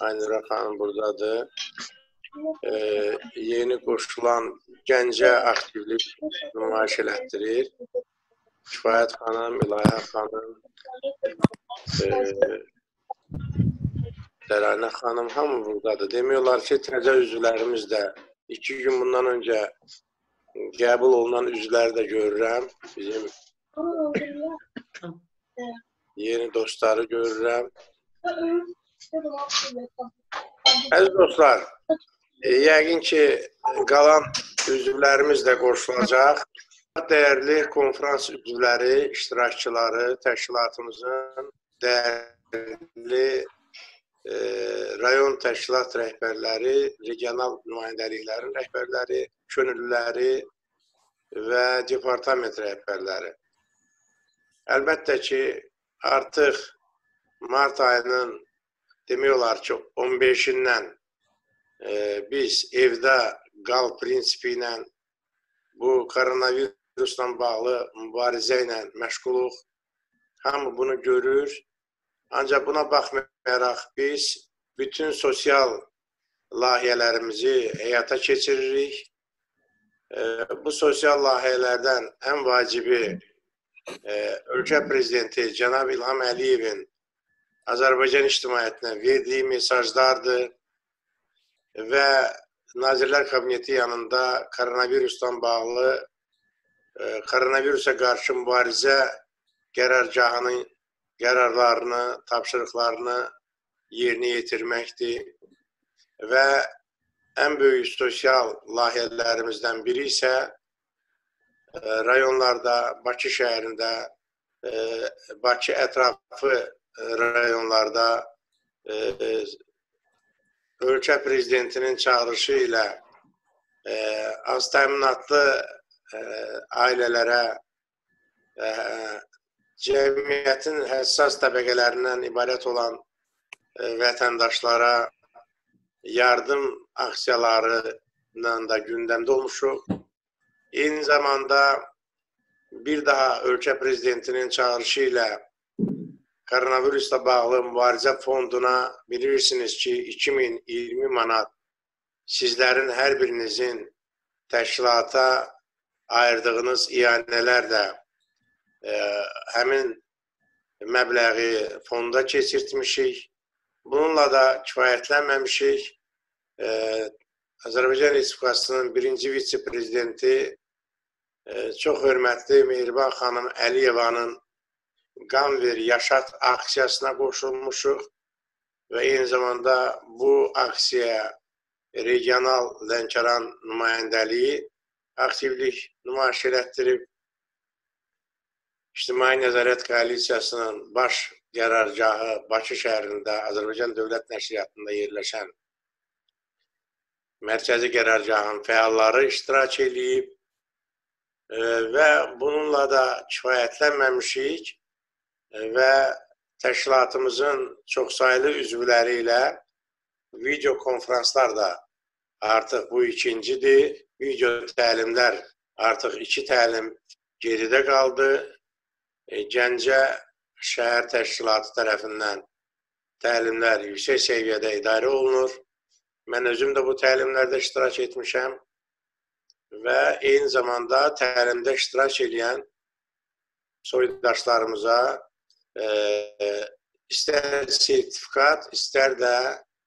Aynura xanım buradadır. E, yeni qoşulan gəncə aktivlik nümayiş elətdirir. Kifayət xanım, İlahiyə xanım, e, Dəranə xanım hamı buradadır. Demək olar ki, təzə üzvlərimiz də iki gün bundan öncə qəbul olunan üzvləri də görürəm. Bizim yeni dostları görürəm. Əziz dostlar, e, yəqin ki, qalan üzvlərimiz də qoşulacaq. Dəyərli konfrans üzvləri, iştirakçıları, təşkilatımızın dəyərli e, rayon təşkilat rəhbərləri, regional nümayəndəliklərin rəhbərləri, könüllüləri və departament rəhbərləri. Əlbəttə ki, artıq mart ayının demək olar ki, 15-dən e, biz evdə qal prinsipi ilə bu koronavirusla bağlı mübarizə ilə məşğuluq. Hamı bunu görür. Ancaq buna baxmayaraq biz bütün sosial layihələrimizi həyata keçiririk. E, bu sosial layihələrdən ən vacibi e, ölkə prezidenti cənab İlham Əliyevin Azərbaycan ictimaiyyətinə verdiyi mesajlardır və Nazirlər Kabineti yanında koronavirusdan bağlı e, koronavirusa qarşı mübarizə qərargahının qərarlarını, tapşırıqlarını yerinə yetirməkdir və ən böyük sosial layihələrimizdən biri isə e, rayonlarda, Bakı şəhərində, e, Bakı ətrafı rayonlarda ölkə prezidentinin çağırışı ilə e, az təminatlı e, ailələrə e, cəmiyyətin həssas təbəqələrindən ibarət olan e, vətəndaşlara yardım aksiyaları ilə də gündəmdə olmuşuq. Eyni zamanda bir daha ölkə prezidentinin çağırışı ilə koronavirusla bağlı mübarizə fonduna bilirsiniz ki 2020 manat sizlərin hər birinizin təşkilata ayırdığınız iyanələr də e, həmin məbləği fonda keçirtmişik. Bununla da kifayətlənməmişik. E, Azərbaycan Respublikasının birinci vitse-prezidenti e, çox hörmətli Mehriban xanım Əliyevanın Qan ver, yaşat aksiyasına qoşulmuşuq və eyni zamanda bu aksiyaya regional Lənkəran nümayəndəliyi aktivlik nümayiş elətdirib. İctimai Nəzarət Koalisiyasının baş qərargahı Bakı şəhərində Azərbaycan Dövlət Nəşriyyatında yerləşən mərkəzi qərargahın fəalları iştirak eləyib və bununla da kifayətlənməmişik və təşkilatımızın çoxsaylı üzvləri ilə video konfranslar da artıq bu ikincidir. Video təlimlər artıq iki təlim geridə qaldı. E, Gəncə şəhər təşkilatı tərəfindən təlimlər yüksək səviyyədə idarə olunur. Mən özüm də bu təlimlərdə iştirak etmişəm və eyni zamanda təlimdə iştirak edən soydaşlarımıza e, istər sertifikat, istər də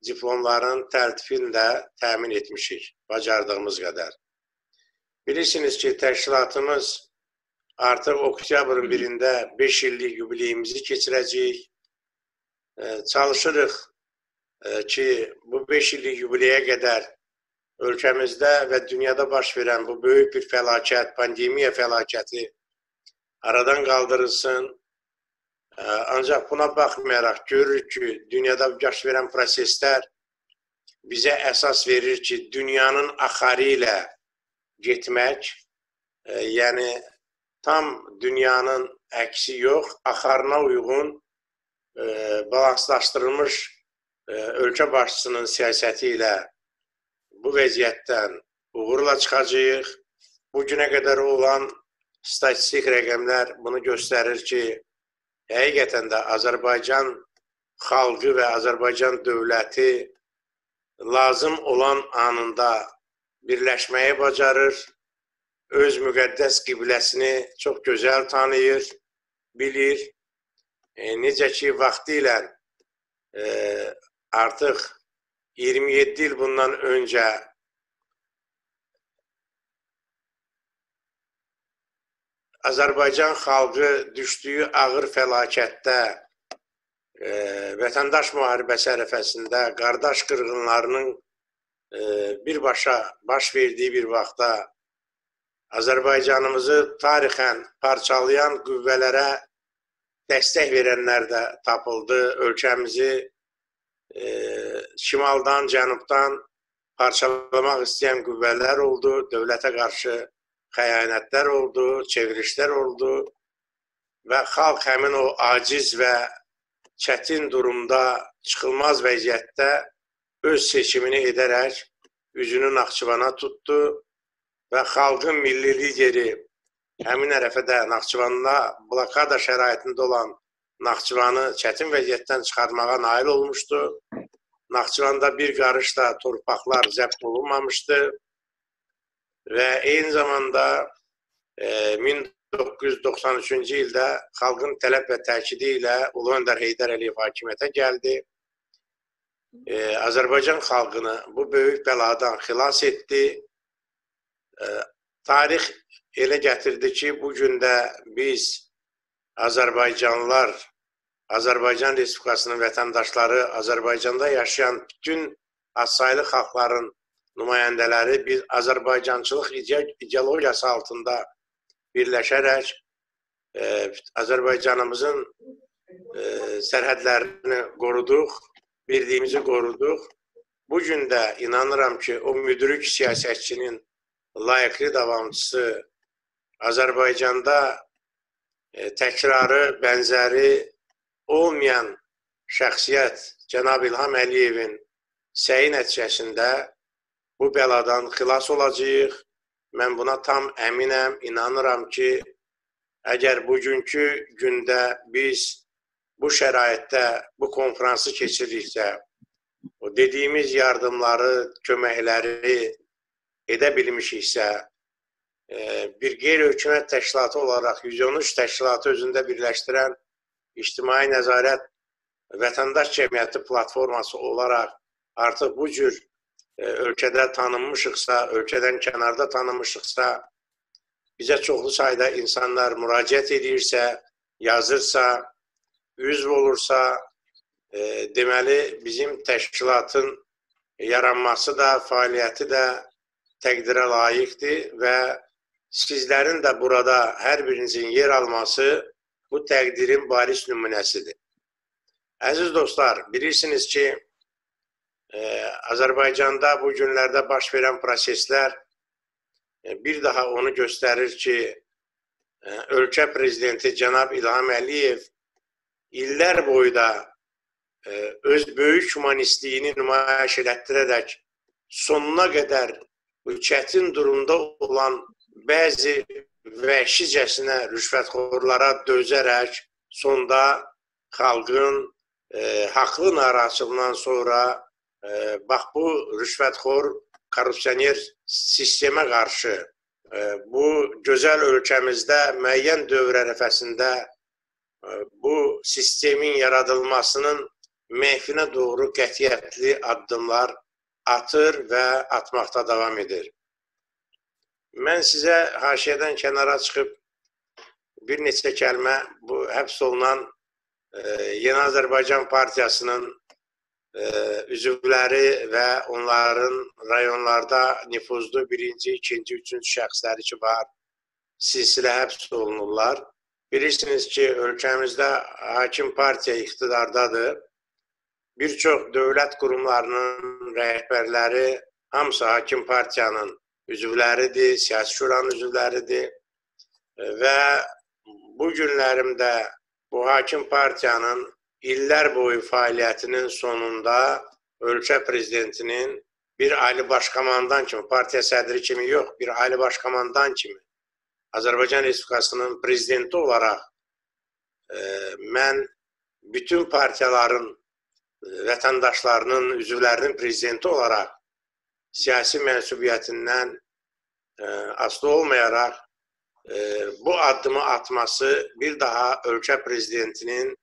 diplomların təltifini də təmin etmişik bacardığımız qədər. Bilirsiniz ki, təşkilatımız artıq oktyabrın birində 5 illik yubileyimizi keçirəcəyik. E, çalışırıq e, ki, bu 5 illik yubileyə qədər ölkəmizdə və dünyada baş verən bu böyük bir fəlakət, pandemiya fəlakəti aradan qaldırılsın Ancaq buna baxmayaraq görürük ki, dünyada baş verən proseslər bizə əsas verir ki, dünyanın axarı ilə getmək, yəni tam dünyanın əksi yox, axarına uyğun balanslaşdırılmış ölkə başçısının siyasəti ilə bu vəziyyətdən uğurla çıxacağıq. Bu günə qədər olan statistik rəqəmlər bunu göstərir ki, həqiqətən də Azərbaycan xalqı və Azərbaycan dövləti lazım olan anında birləşməyi bacarır, öz müqəddəs qibləsini çox gözəl tanıyır, bilir. E, necə ki, vaxtı ilə e, artıq 27 il bundan öncə Azərbaycan xalqı düşdüyü ağır fəlakətdə e, vətəndaş müharibəsi ərəfəsində qardaş qırğınlarının e, birbaşa baş verdiyi bir vaxtda Azərbaycanımızı tarixən parçalayan qüvvələrə dəstək verənlər də tapıldı. Ölkəmizi e, şimaldan, cənubdan parçalamaq istəyən qüvvələr oldu. Dövlətə qarşı xəyanətlər oldu, çevrilişlər oldu və xalq həmin o aciz və çətin durumda, çıxılmaz vəziyyətdə öz seçimini edərək üzünü Naxçıvana tutdu və xalqın milli lideri həmin ərəfədə Naxçıvanda blokada şəraitində olan Naxçıvanı çətin vəziyyətdən çıxarmağa nail olmuşdu. Naxçıvanda bir qarış da torpaqlar zəbt olunmamışdı və eyni zamanda e, 1993-cü ildə xalqın tələb və təkidi ilə Ulu Öndər Heydər Əliyev hakimiyyətə gəldi. E, Azərbaycan xalqını bu böyük bəladan xilas etdi. E, tarix elə gətirdi ki, bu gün də biz Azərbaycanlılar, Azərbaycan Respublikasının vətəndaşları, Azərbaycanda yaşayan bütün azsaylı xalqların nümayəndələri biz Azərbaycançılıq ideologiyası altında birləşərək e, Azərbaycanımızın e, sərhədlərini qoruduq, bildiyimizi qoruduq. Bu gün də inanıram ki, o müdrik siyasətçinin layiqli davamçısı Azərbaycanda e, təkrarı, bənzəri olmayan şəxsiyyət cənab İlham Əliyevin səyi nəticəsində bu bəladan xilas olacağıq. Mən buna tam əminəm, inanıram ki, əgər bugünkü gündə biz bu şəraitdə bu konfransı keçiririksə, o dediyimiz yardımları, köməkləri edə bilmişiksə, e, bir qeyri-hökumət təşkilatı olaraq 113 təşkilatı özündə birləşdirən İctimai Nəzarət Vətəndaş Cəmiyyəti platforması olaraq artıq bu cür ölkədə tanınmışıqsa, ölkədən kənarda tanınmışıqsa, bizə çoxlu sayda insanlar müraciət edirsə, yazırsa, üzv olursa, e, deməli bizim təşkilatın yaranması da, fəaliyyəti də təqdirə layiqdir və sizlərin də burada hər birinizin yer alması bu təqdirin baris nümunəsidir. Əziz dostlar, bilirsiniz ki, Azərbaycanda bu günlərdə baş verən proseslər e, bir daha onu göstərir ki, e, ölkə prezidenti cənab İlham Əliyev illər boyu da e, öz böyük humanistliyini nümayiş elətdirərək sonuna qədər bu çətin durumda olan bəzi vəhşicəsinə rüşvətxorlara dözərək sonda xalqın e, haqlı narazılığından sonra bax bu rüşvətxor korrupsioner sistemə qarşı bu gözəl ölkəmizdə müəyyən dövr ərəfəsində bu sistemin yaradılmasının məhfinə doğru qətiyyətli addımlar atır və atmaqda davam edir. Mən sizə haşiyədən kənara çıxıb bir neçə kəlmə bu həbs olunan Yeni Azərbaycan Partiyasının üzvləri və onların rayonlarda nüfuzlu birinci, ikinci, üçüncü şəxsləri ki var, silsilə həbs olunurlar. Bilirsiniz ki, ölkəmizdə hakim partiya iqtidardadır. Bir çox dövlət qurumlarının rəhbərləri hamısı hakim partiyanın üzvləridir, siyasi şuranın üzvləridir və bu günlərimdə bu hakim partiyanın illər boyu fəaliyyətinin sonunda ölkə prezidentinin bir ali başkomandan kimi, partiya sədri kimi yox, bir ali başkomandan kimi Azərbaycan Respublikasının prezidenti olaraq e, mən bütün partiyaların vətəndaşlarının, üzvlərinin prezidenti olaraq siyasi mənsubiyyətindən e, asılı olmayaraq e, bu addımı atması bir daha ölkə prezidentinin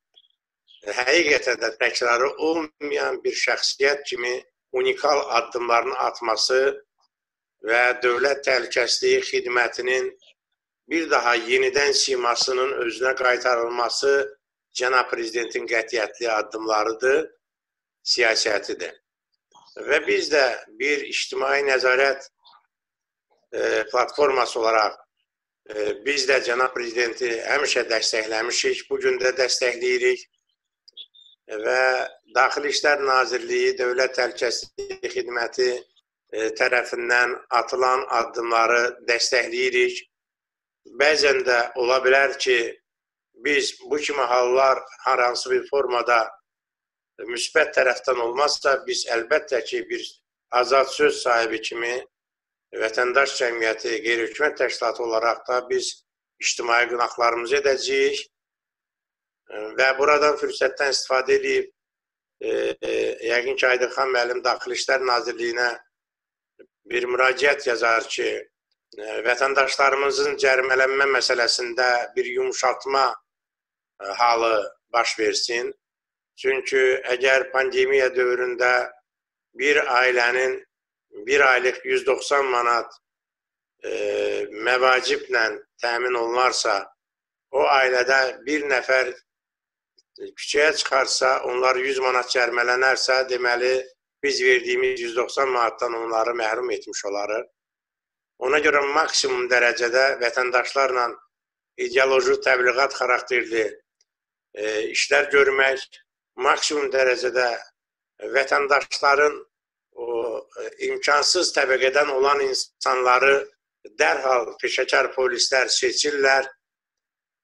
həqiqətən də təkrarı olmayan bir şəxsiyyət kimi unikal addımlarını atması və dövlət təhlükəsizliyi xidmətinin bir daha yenidən simasının özünə qaytarılması cənab prezidentin qətiyyətli addımlarıdır, siyasətidir. Və biz də bir ictimai nəzarət e, platforması olaraq e, biz də cənab prezidenti həmişə dəstəkləmişik, bu gün də dəstəkləyirik və Daxili İşlər Nazirliyi, Dövlət Təhlükəsizliyi Xidməti e, tərəfindən atılan addımları dəstəkləyirik. Bəzən də ola bilər ki, biz bu kimi hallar hər hansı bir formada müsbət tərəfdən olmazsa, biz əlbəttə ki, bir azad söz sahibi kimi vətəndaş cəmiyyəti, qeyri-hökumət təşkilatı olaraq da biz ictimai qınaqlarımızı edəcəyik və buradan fürsətdən istifadə edib e, e, yəqin ki, Aydınxan müəllim Daxili İşlər Nazirliyinə bir müraciət yazar ki, e, vətəndaşlarımızın cərimələnmə məsələsində bir yumuşatma e, halı baş versin. Çünki əgər pandemiya dövründə bir ailənin bir aylıq 190 manat e, məvaciblə təmin olunarsa, o ailədə bir nəfər küçəyə çıxarsa, onlar 100 manat cərmələnərsə, deməli biz verdiyimiz 190 manatdan onları məhrum etmiş olarıq. Ona görə maksimum dərəcədə vətəndaşlarla ideoloji təbliğat xarakterli e, işlər görmək, maksimum dərəcədə vətəndaşların o e, imkansız təbəqədən olan insanları dərhal peşəkar polislər seçirlər.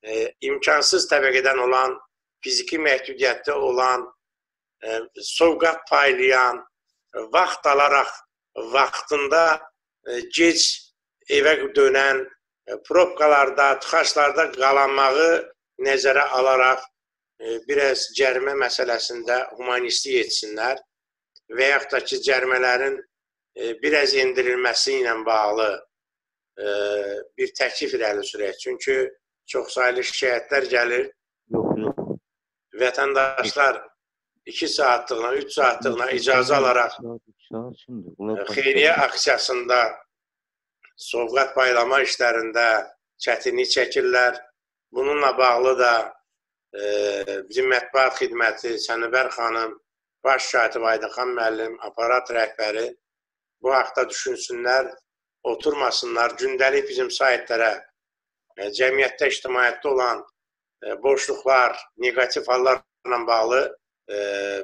E, imkansız təbəqədən olan, fiziki məhdudiyyətdə olan E, sovqat paylayan, vaxt alaraq vaxtında e, gec evə dönən, e, probkalarda, tıxaçlarda qalanmağı nəzərə alaraq biraz cərimə məsələsində humanistlik etsinlər və yaxud da ki, cərimələrin biraz endirilməsi ilə bağlı bir təklif irəli sürək. Çünki çox saylı şikayətlər gəlir. Vətəndaşlar 2 saatlığına, 3 saatlığına icazə alaraq xeyriyyə aksiyasında sovqat paylama işlərində çətinlik çəkirlər. Bununla bağlı da e, bizim mətbuat xidməti Sənibər xanım, baş katib Aydınxan müəllim, aparat rəhbəri bu haqda düşünsünlər, oturmasınlar, gündəlik bizim saytlərə e, cəmiyyətdə, ictimaiyyətdə olan e, boşluqlar, negativ hallarla bağlı e,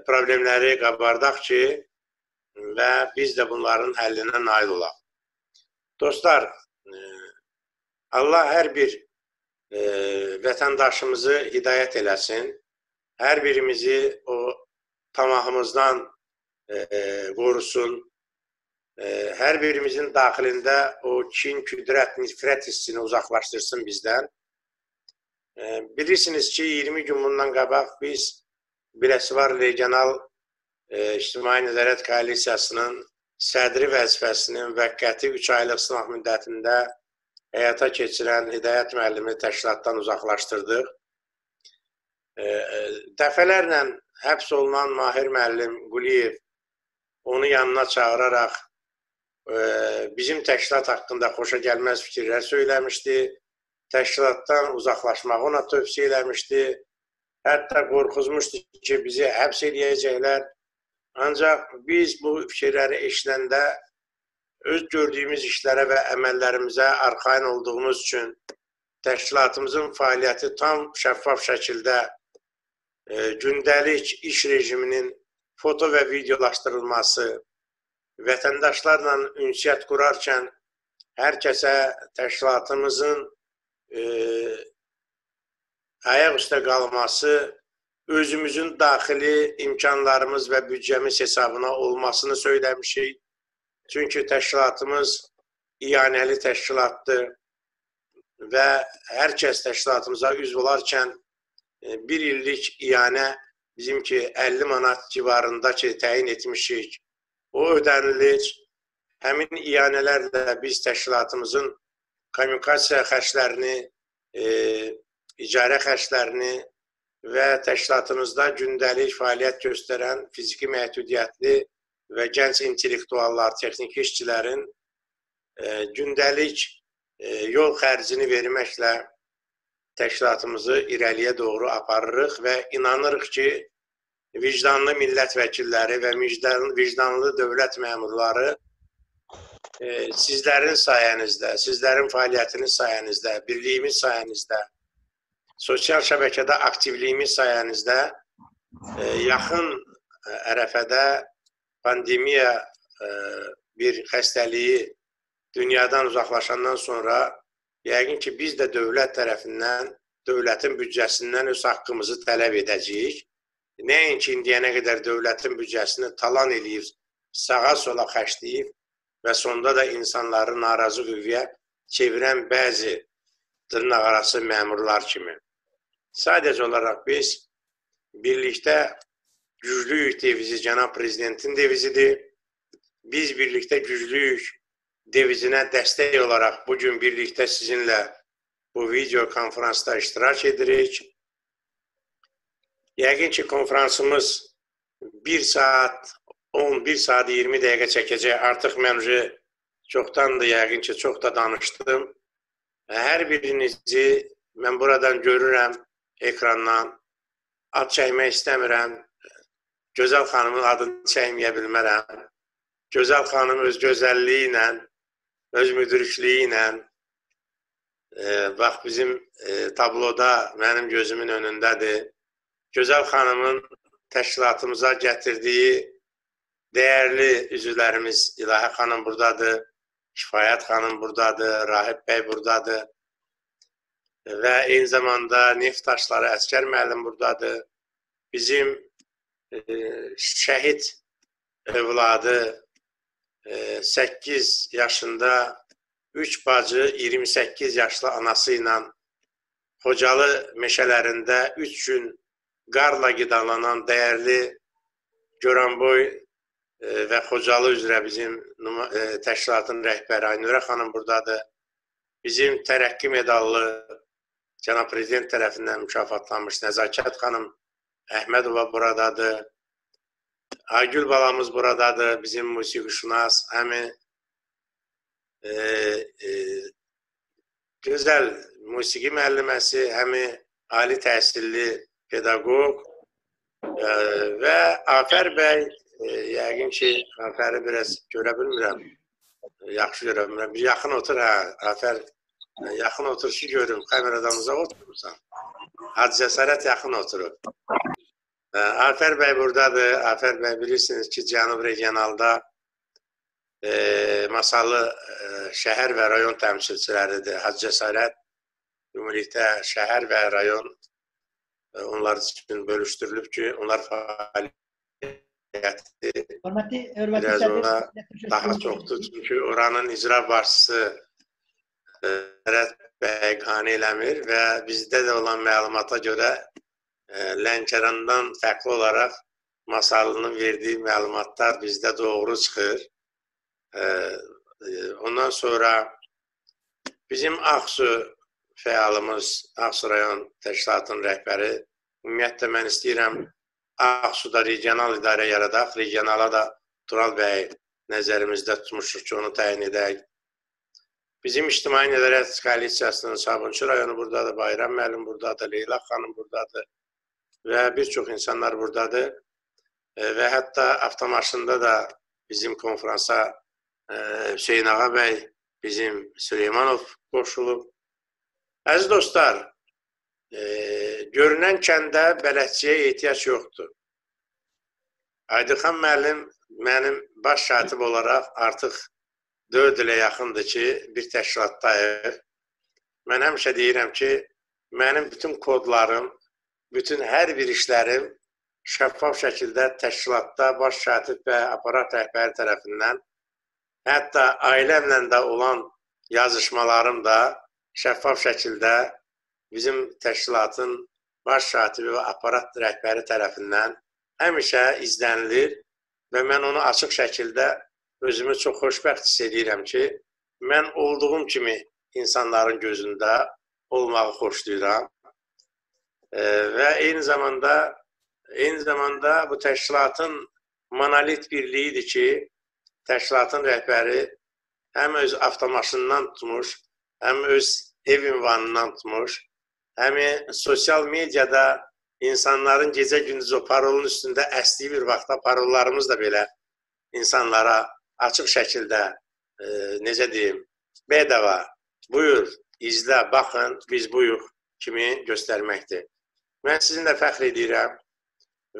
problemləri qabardaq ki, və biz də bunların həllinə nail olaq. Dostlar, e, Allah hər bir e, vətəndaşımızı hidayət eləsin. Hər birimizi o tamahımızdan qorusun. Hər birimizin daxilində o kin, küdrət, nifrət hissini uzaqlaşdırsın bizdən. Bilirsiniz ki, 20 gün bundan qabaq biz Birəsvar Regional e, İctimai Nəzarət Koalisiyasının sədri vəzifəsini müvəqqəti 3 aylıq sınaq müddətində həyata keçirən Hidayət müəllimi təşkilatdan uzaqlaşdırdıq. E, e, dəfələrlə həbs olunan Mahir müəllim Quliyev onu yanına çağıraraq bizim təşkilat haqqında xoşa gəlməz fikirlər söyləmişdi. Təşkilatdan uzaqlaşmağı ona tövsiyə eləmişdi. Hətta qorxuzmuşdu ki, bizi həbs eləyəcəklər. Ancaq biz bu fikirləri eşidəndə öz gördüyümüz işlərə və əməllərimizə arxain olduğumuz üçün təşkilatımızın fəaliyyəti tam şəffaf şəkildə e, gündəlik iş rejiminin foto və videolaşdırılması, vətəndaşlarla ünsiyyət qurarkən hər kəsə təşkilatımızın e, ayaq üstə qalması özümüzün daxili imkanlarımız və büdcəmiz hesabına olmasını söyləmişik. Çünki təşkilatımız iyanəli təşkilatdır və hər kəs təşkilatımıza üzv olarkən e, bir illik iyanə bizim ki 50 manat civarında ki təyin etmişik, o ödənilir. Həmin iyanələrlə biz təşkilatımızın kommunikasiya xərclərini, e, icarə xərclərini və təşkilatımızda gündəlik fəaliyyət göstərən fiziki məhdudiyyətli və gənc intellektuallar, texniki işçilərin e, gündəlik e, yol xərcini verməklə təşkilatımızı irəliyə doğru aparırıq və inanırıq ki, vicdanlı millət vəkilləri və vicdanlı dövlət məmurları e, sizlərin sayənizdə, sizlərin fəaliyyətiniz sayənizdə, birliyimiz sayənizdə, sosial şəbəkədə aktivliyimiz sayənizdə e, yaxın e, ərəfədə pandemiya e, bir xəstəliyi dünyadan uzaqlaşandan sonra yəqin ki, biz də dövlət tərəfindən, dövlətin büdcəsindən öz haqqımızı tələb edəcəyik. Nəinki indiyənə qədər dövlətin büdcəsini talan eləyir, sağa sola xərcləyib və sonda da insanları narazı qüvvəyə çevirən bəzi dırnaq arası məmurlar kimi. Sadəcə olaraq biz birlikdə güclüyük devizi cənab prezidentin devizidir. Biz birlikdə güclüyük devizinə dəstək olaraq bu gün birlikdə sizinlə bu video konferansda iştirak edirik. Yəqin ki, konferansımız 1 saat 11 saat 20 dəqiqə çəkəcək. Artıq mən çoxdandır yəqin ki, çox da danışdım. Hər birinizi mən buradan görürəm ekrandan. Ad çəkmək istəmirəm. Gözəl xanımın adını çəkməyə bilmərəm. Gözəl xanım öz gözəlliyi ilə öz müdrikliyi ilə e, bax bizim e, tabloda mənim gözümün önündədir. Gözəl xanımın təşkilatımıza gətirdiyi dəyərli üzvlərimiz İlahə xanım burdadır, Kifayət xanım burdadır, Rahib bəy burdadır və eyni zamanda Neft Daşları Əskər müəllim burdadır. Bizim e, şəhid övladı 8 yaşında 3 bacı 28 yaşlı anası ilə Xocalı meşələrində 3 gün qarla qidalanan dəyərli Göranboy e, və Xocalı üzrə bizim e, təşkilatın rəhbəri Aynurə xanım buradadır. Bizim tərəqqi medallı cənab prezident tərəfindən mükafatlanmış Nəzakət xanım Əhmədova buradadır. Aygül balamız buradadır, bizim musiqişünas, həmi e, e, gözəl musiqi müəlliməsi, həmi ali təhsilli pedaqoq e, və Afər bəy, e, yəqin ki, Afəri biraz görə bilmirəm, yaxşı görə bilmirəm. Bir yaxın otur, hə, Afər, yaxın otur ki, görüm, kameradan uzaq oturursan. Hacı Cəsarət yaxın oturur. Afər bəy buradadır. Afər bəy bilirsiniz ki, Cənub regionalda e, Masallı e, şəhər və rayon təmsilçiləridir. Hacı Cəsarət ümumilikdə şəhər və rayon e, onlar üçün bölüşdürülüb ki, onlar fəaliyyəti biraz ona daha çoxdur. Çünki oranın icra başçısı Rət bəy qane eləmir və bizdə də olan məlumata görə Lənkərandan fərqli olaraq Masalının verdiyi məlumatlar bizdə doğru çıxır. Ondan sonra bizim Ağsu fəalımız, Ağsu rayon təşkilatının rəhbəri, ümumiyyətlə mən istəyirəm Ağsuda regional idarə yaradaq, regionala da Tural bəy nəzərimizdə tutmuşuq ki, onu təyin edək. Bizim İctimai Nəzarət Koalisiyasının Sabunçu rayonu buradadır, Bayram müəllim buradadır, Leyla xanım buradadır və bir çox insanlar buradadır e, və hətta avtomaşında da bizim konfransa e, Hüseyin Ağa bəy, bizim Süleymanov qoşulub. Əziz dostlar, e, görünən kəndə bələdçiyə ehtiyac yoxdur. Aydınxan müəllim mənim baş katib olaraq artıq 4 ilə yaxındır ki, bir təşkilatdayıq. Mən həmişə deyirəm ki, mənim bütün kodlarım, bütün hər bir işlərim şəffaf şəkildə təşkilatda baş katib və aparat rəhbəri tərəfindən, hətta ailəmlə də olan yazışmalarım da şəffaf şəkildə bizim təşkilatın baş katibi və aparat rəhbəri tərəfindən həmişə izlənilir və mən onu açıq şəkildə özümü çox xoşbəxt hiss edirəm ki, mən olduğum kimi insanların gözündə olmağı xoşlayıram. E, və eyni zamanda eyni zamanda bu təşkilatın monolit birliyidir ki, təşkilatın rəhbəri həm öz avtomaşından tutmuş, həm öz ev ünvanından tutmuş, həm sosial mediada insanların gecə-gündüz o parolun üstündə əsdiyi bir vaxtda parollarımız da belə insanlara açıq şəkildə e, necə deyim, bedava, buyur, izlə, baxın, biz buyuq kimi göstərməkdir. Mən sizinlə fəxr edirəm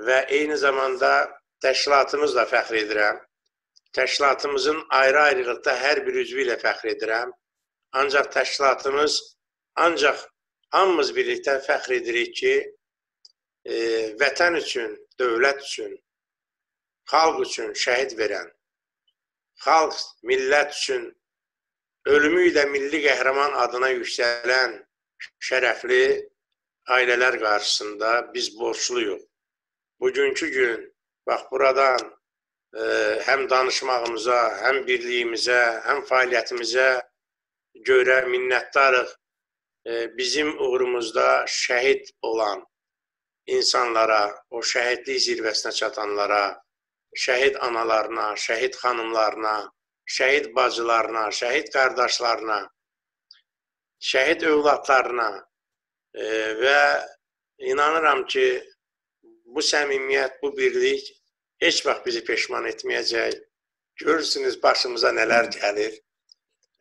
və eyni zamanda təşkilatımızla fəxr edirəm. Təşkilatımızın ayrı-ayrılıqda hər bir üzvü ilə fəxr edirəm. Ancaq təşkilatımız, ancaq hamımız birlikdə fəxr edirik ki, e, vətən üçün, dövlət üçün, xalq üçün şəhid verən, xalq, millət üçün ölümü ilə milli qəhrəman adına yüksələn şərəfli ailələr qarşısında biz borçluyuq. Bugünkü gün bax buradan e, həm danışmağımıza, həm birliyimizə, həm fəaliyyətimizə görə minnətdarıq. Bizim uğrumuzda şəhid olan insanlara, o şəhidlik zirvəsinə çatanlara, şəhid analarına, şəhid xanımlarına, şəhid bacılarına, şəhid qardaşlarına, şəhid övladlarına e, və inanıram ki, bu səmimiyyət, bu birlik heç vaxt bizi peşman etməyəcək. Görürsünüz başımıza nələr gəlir.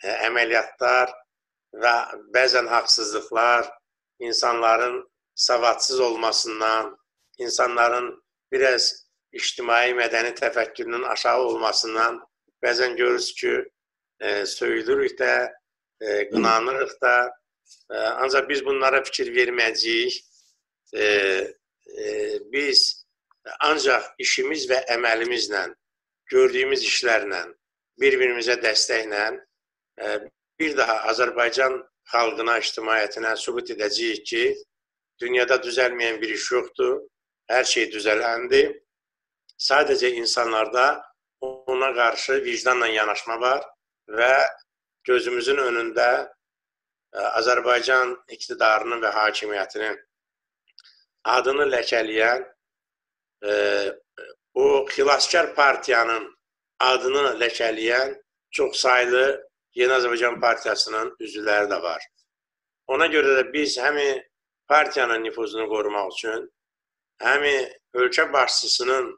E, əməliyyatlar və bəzən haqsızlıqlar, insanların savadsız olmasından, insanların biraz ictimai mədəni təfəkkürünün aşağı olmasından bəzən görürüz ki, e, söyülürük də, e, qınanırıq da, e, ancaq biz bunlara fikir verməyəcəyik. E, e, biz ancaq işimiz və əməlimizlə, gördüyümüz işlərlə, bir-birimizə dəstəklə e, bir daha Azərbaycan xalqına, ictimaiyyətinə sübut edəcəyik ki, dünyada düzəlməyən bir iş yoxdur, hər şey düzələndir Sadəcə insanlarda ona qarşı vicdanla yanaşma var və gözümüzün önündə e, Azərbaycan iqtidarının və hakimiyyətinin adını ləkələyən e, o xilaskar partiyanın adını ləkələyən çox saylı Yeni Azərbaycan Partiyasının üzvləri də var. Ona görə də biz həmi partiyanın nüfuzunu qorumaq üçün, həmi ölkə başçısının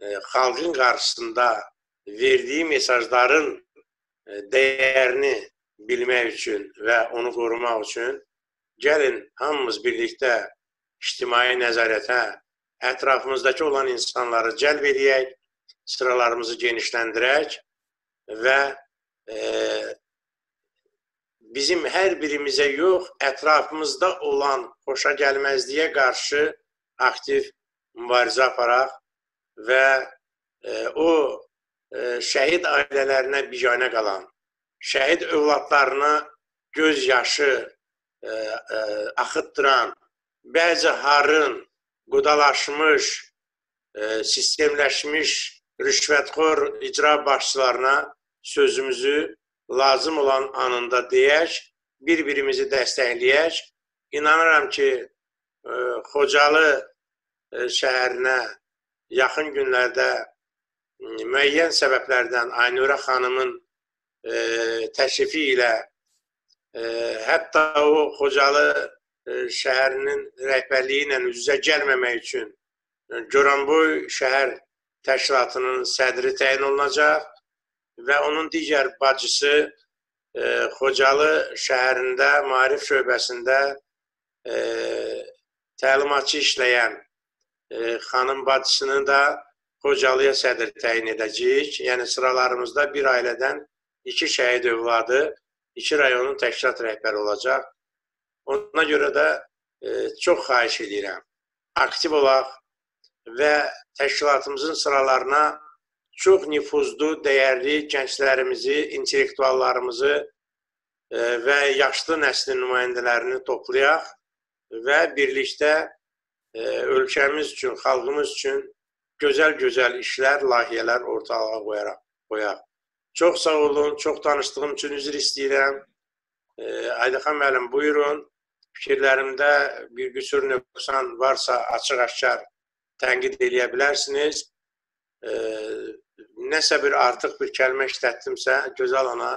e, xalqın qarşısında verdiyi mesajların e, dəyərini bilmək üçün və onu qorumaq üçün gəlin hamımız birlikdə ictimai nəzarətə ətrafımızdakı olan insanları cəlb edək, sıralarımızı genişləndirək və e, bizim hər birimizə yox, ətrafımızda olan xoşa gəlməzliyə qarşı aktiv mübarizə aparaq və e, o e, şəhid ailələrinə biganə qalan, şəhid övladlarına göz yaşı e, e, axıtdıran, bəzi harın, qudalaşmış, e, sistemləşmiş rüşvətxor icra başçılarına sözümüzü lazım olan anında deyək, bir-birimizi dəstəkləyək. İnanıram ki, e, Xocalı e, şəhərinə yaxın günlərdə müəyyən səbəblərdən Aynurə xanımın e, təşrifi ilə e, hətta o Xocalı e, şəhərinin rəhbərliyi ilə üz-üzə gəlməmək üçün e, Goranboy şəhər təşkilatının sədri təyin olunacaq və onun digər bacısı e, Xocalı şəhərində maarif şöbəsində e, təlimatçı işləyən e, xanım bacısını da Xocalıya sədr təyin edəcəyik. Yəni sıralarımızda bir ailədən iki şəhid övladı, iki rayonun təşkilat rəhbəri olacaq. Ona görə də e, çox xahiş edirəm. Aktiv olaq və təşkilatımızın sıralarına çox nüfuzlu, dəyərli gənclərimizi, intellektuallarımızı e, və yaşlı nəslin nümayəndələrini toplayaq və birlikdə e, ölkəmiz üçün, xalqımız üçün gözəl-gözəl işlər, layihələr ortalığa qoyaraq qoyaq. Çox sağ olun, çox danışdığım üçün üzr istəyirəm. E, Aydıxan müəllim, buyurun. Fikirlərimdə bir qüsur nöqsan varsa açıq-aşkar tənqid eləyə bilərsiniz. Nəsə bir artıq bir kəlmə işlətdimsə, gözəl ana,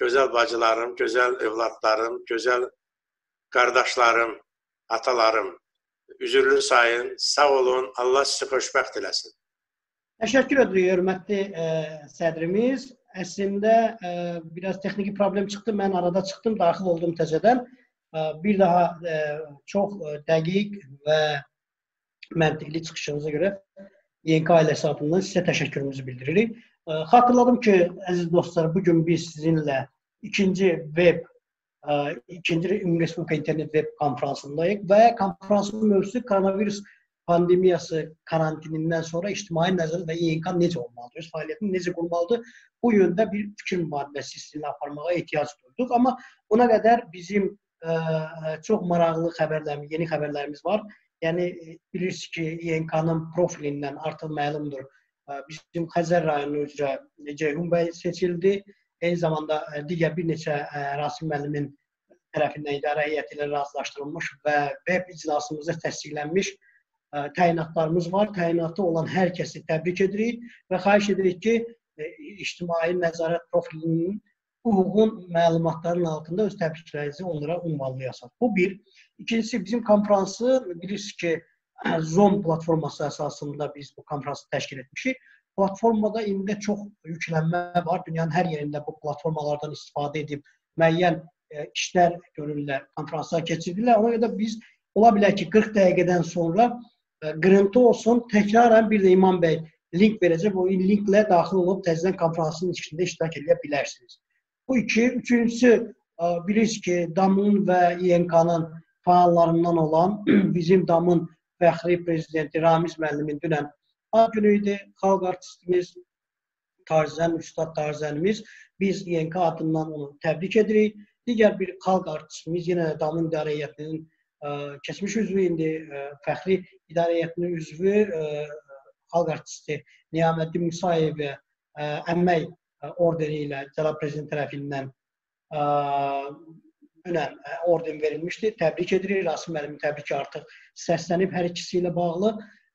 gözəl bacılarım, gözəl övladlarım, gözəl qardaşlarım, atalarım, üzürlü sayın, sağ olun, Allah sizi xoşbəxt eləsin. Təşəkkür edirik, hörmətli ə, e, sədrimiz. Əslində ə, e, biraz texniki problem çıxdı. Mən arada çıxdım, daxil oldum təzədən. Ə, e, bir daha ə, çox ə, dəqiq və məntiqli çıxışınıza görə YNK ailəsi adından sizə təşəkkürümüzü bildiririk. Ə, xatırladım ki, əziz dostlar, bu gün biz sizinlə ikinci web ikinci Ümumi Respublika internet web konfransındayıq və konfransın mövzusu koronavirus pandemiyası karantinindən sonra ictimai nəzarət və YNK necə olmalıdır, öz fəaliyyətini necə qurmalıdır? Bu yöndə bir fikir mübadiləsi sizinlə aparmağa ehtiyac duyduq. Amma buna qədər bizim ə, çox maraqlı xəbərlərimiz, yeni xəbərlərimiz var. Yəni bilirsiniz ki, YNK-nın profilindən artıq məlumdur. Bizim Xəzər rayonu üzrə Ceyhun bəy seçildi. Eyni zamanda digər bir neçə Rasim müəllimin tərəfindən idarə heyəti ilə razılaşdırılmış və web iclasımızda təsdiqlənmiş təyinatlarımız var. Təyinatı olan hər kəsi təbrik edirik və xahiş edirik ki, ictimai nəzarət profilinin uyğun məlumatların altında öz təbriklərinizi onlara ünvanlayasınız. Bu bir. İkincisi bizim konfransı bilirsiniz ki, Zoom platforması əsasında biz bu konfransı təşkil etmişik. Platformada indi çox yüklənmə var. Dünyanın hər yerində bu platformalardan istifadə edib müəyyən e, işlər görürlər, konfranslar keçirdirlər. Ona görə də biz ola bilər ki, 40 dəqiqədən sonra e, qırıntı olsun, təkrarən bir də İman bəy link verəcək. O linklə daxil olub təzədən konfransın içində iştirak edə bilərsiniz. Bu iki. Üçüncüsü, e, bilirsiniz ki, DAM-ın və İNK-nın fəallarından olan bizim DAM-ın fəxri prezidenti Ramiz müəllimin dünən ad günü idi. Xalq artistimiz Tarzən, Üstad Tarzənimiz. Biz YNK adından onu təbrik edirik. Digər bir xalq artistimiz yenə də Damın İdarə Heyətinin ə, keçmiş üzvü indi ə, fəxri idarə heyətinin üzvü ə, xalq artisti Niyaməddin Musayev əmək ordeni ilə cənab prezident tərəfindən ə, dünən orden verilmişdi. Təbrik edirik. Rasim müəllimin təbriki artıq səslənib hər ikisi ilə bağlı.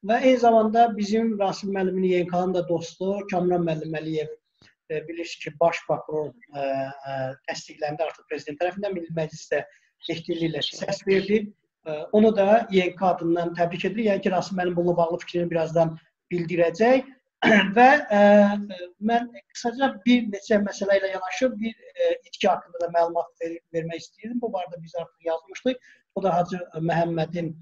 Və eyni zamanda bizim Rasim müəllimin YNK-nın da dostu Kamran müəllim Əliyev e, bilirsiniz ki, baş prokuror e, e, təsdiqləndi artıq prezident tərəfindən Milli Məclisdə ehtiyatlı səs verdi. Onu da YNK adından təbrik edirik. Yəni ki, Rasim müəllim bununla bağlı fikrini birazdan bildirəcək. və ə, mən qısaca bir neçə məsələ ilə yanaşı bir ə, itki haqqında da məlumat ver vermək istəyirdim. Bu barədə biz artıq yazmışdıq. O da Hacı Məhəmmədin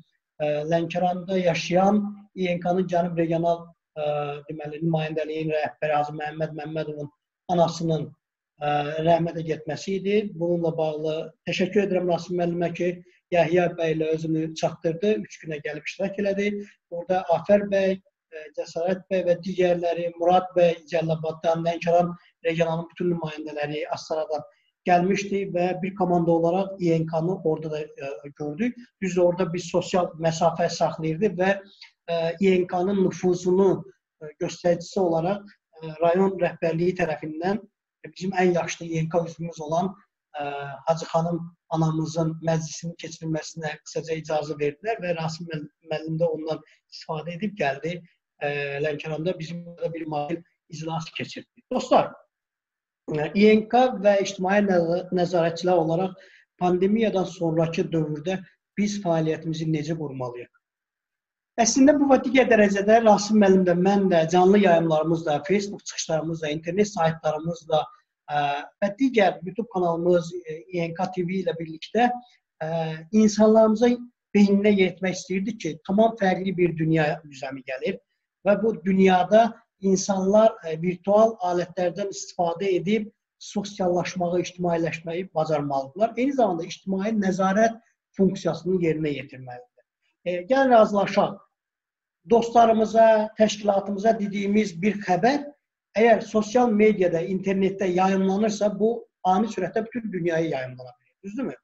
Lənkəranda yaşayan İNK-nın Cənub regional ə, deməli nümayəndəliyin rəhbəri Hacı Məhəmməd Məmmədovun anasının ə, rəhmətə getməsi idi. Bununla bağlı təşəkkür edirəm Rasim müəllimə ki, Yəhya bəy ilə özünü çatdırdı, 3 günə gəlib iştirak elədi. Orada Afər bəy, ə, Cəsarət bəy və digərləri, Murad bəy Cəllabaddan, Lənkəran regionalının bütün nümayəndələri Astaradan gəlmişdi və bir komanda olaraq İNK-nı orada da e, gördük. Düz orada biz sosial məsafə saxlayırdıq və İNK-nın nüfuzunu e, göstəricisi olaraq e, rayon rəhbərliyi tərəfindən bizim ən yaşlı İNK üzvümüz olan Hacı xanım anamızın məclisinin keçirilməsinə qısaca icazə verdilər və Rasim müəllim ondan istifadə edib gəldi. Lənkəranda bizim bir mail iclası keçirdik. Dostlar, İNK və ictimai nəzarətçilər olaraq pandemiyadan sonrakı dövrdə biz fəaliyyətimizi necə qurmalıyıq? Əslində bu və digər dərəcədə Rasim müəllim də, mən də, canlı yayımlarımızla, Facebook çıxışlarımızla, internet saytlarımızla və digər YouTube kanalımız İNK TV ilə birlikdə insanlarımıza beyninə yetmək istəyirdik ki, tamam fərqli bir dünya düzəmi gəlir və bu dünyada insanlar e, virtual alətlərdən istifadə edib sosiallaşmağı, ictimailəşməyi bacarmalıdırlar. Eyni zamanda ictimai nəzarət funksiyasını yerinə yetirməlidir. E, gəl razılaşaq. Dostlarımıza, təşkilatımıza dediyimiz bir xəbər əgər sosial mediada, internetdə yayımlanırsa, bu ani sürətdə bütün dünyaya yayımlana bilər. Düzdürmü?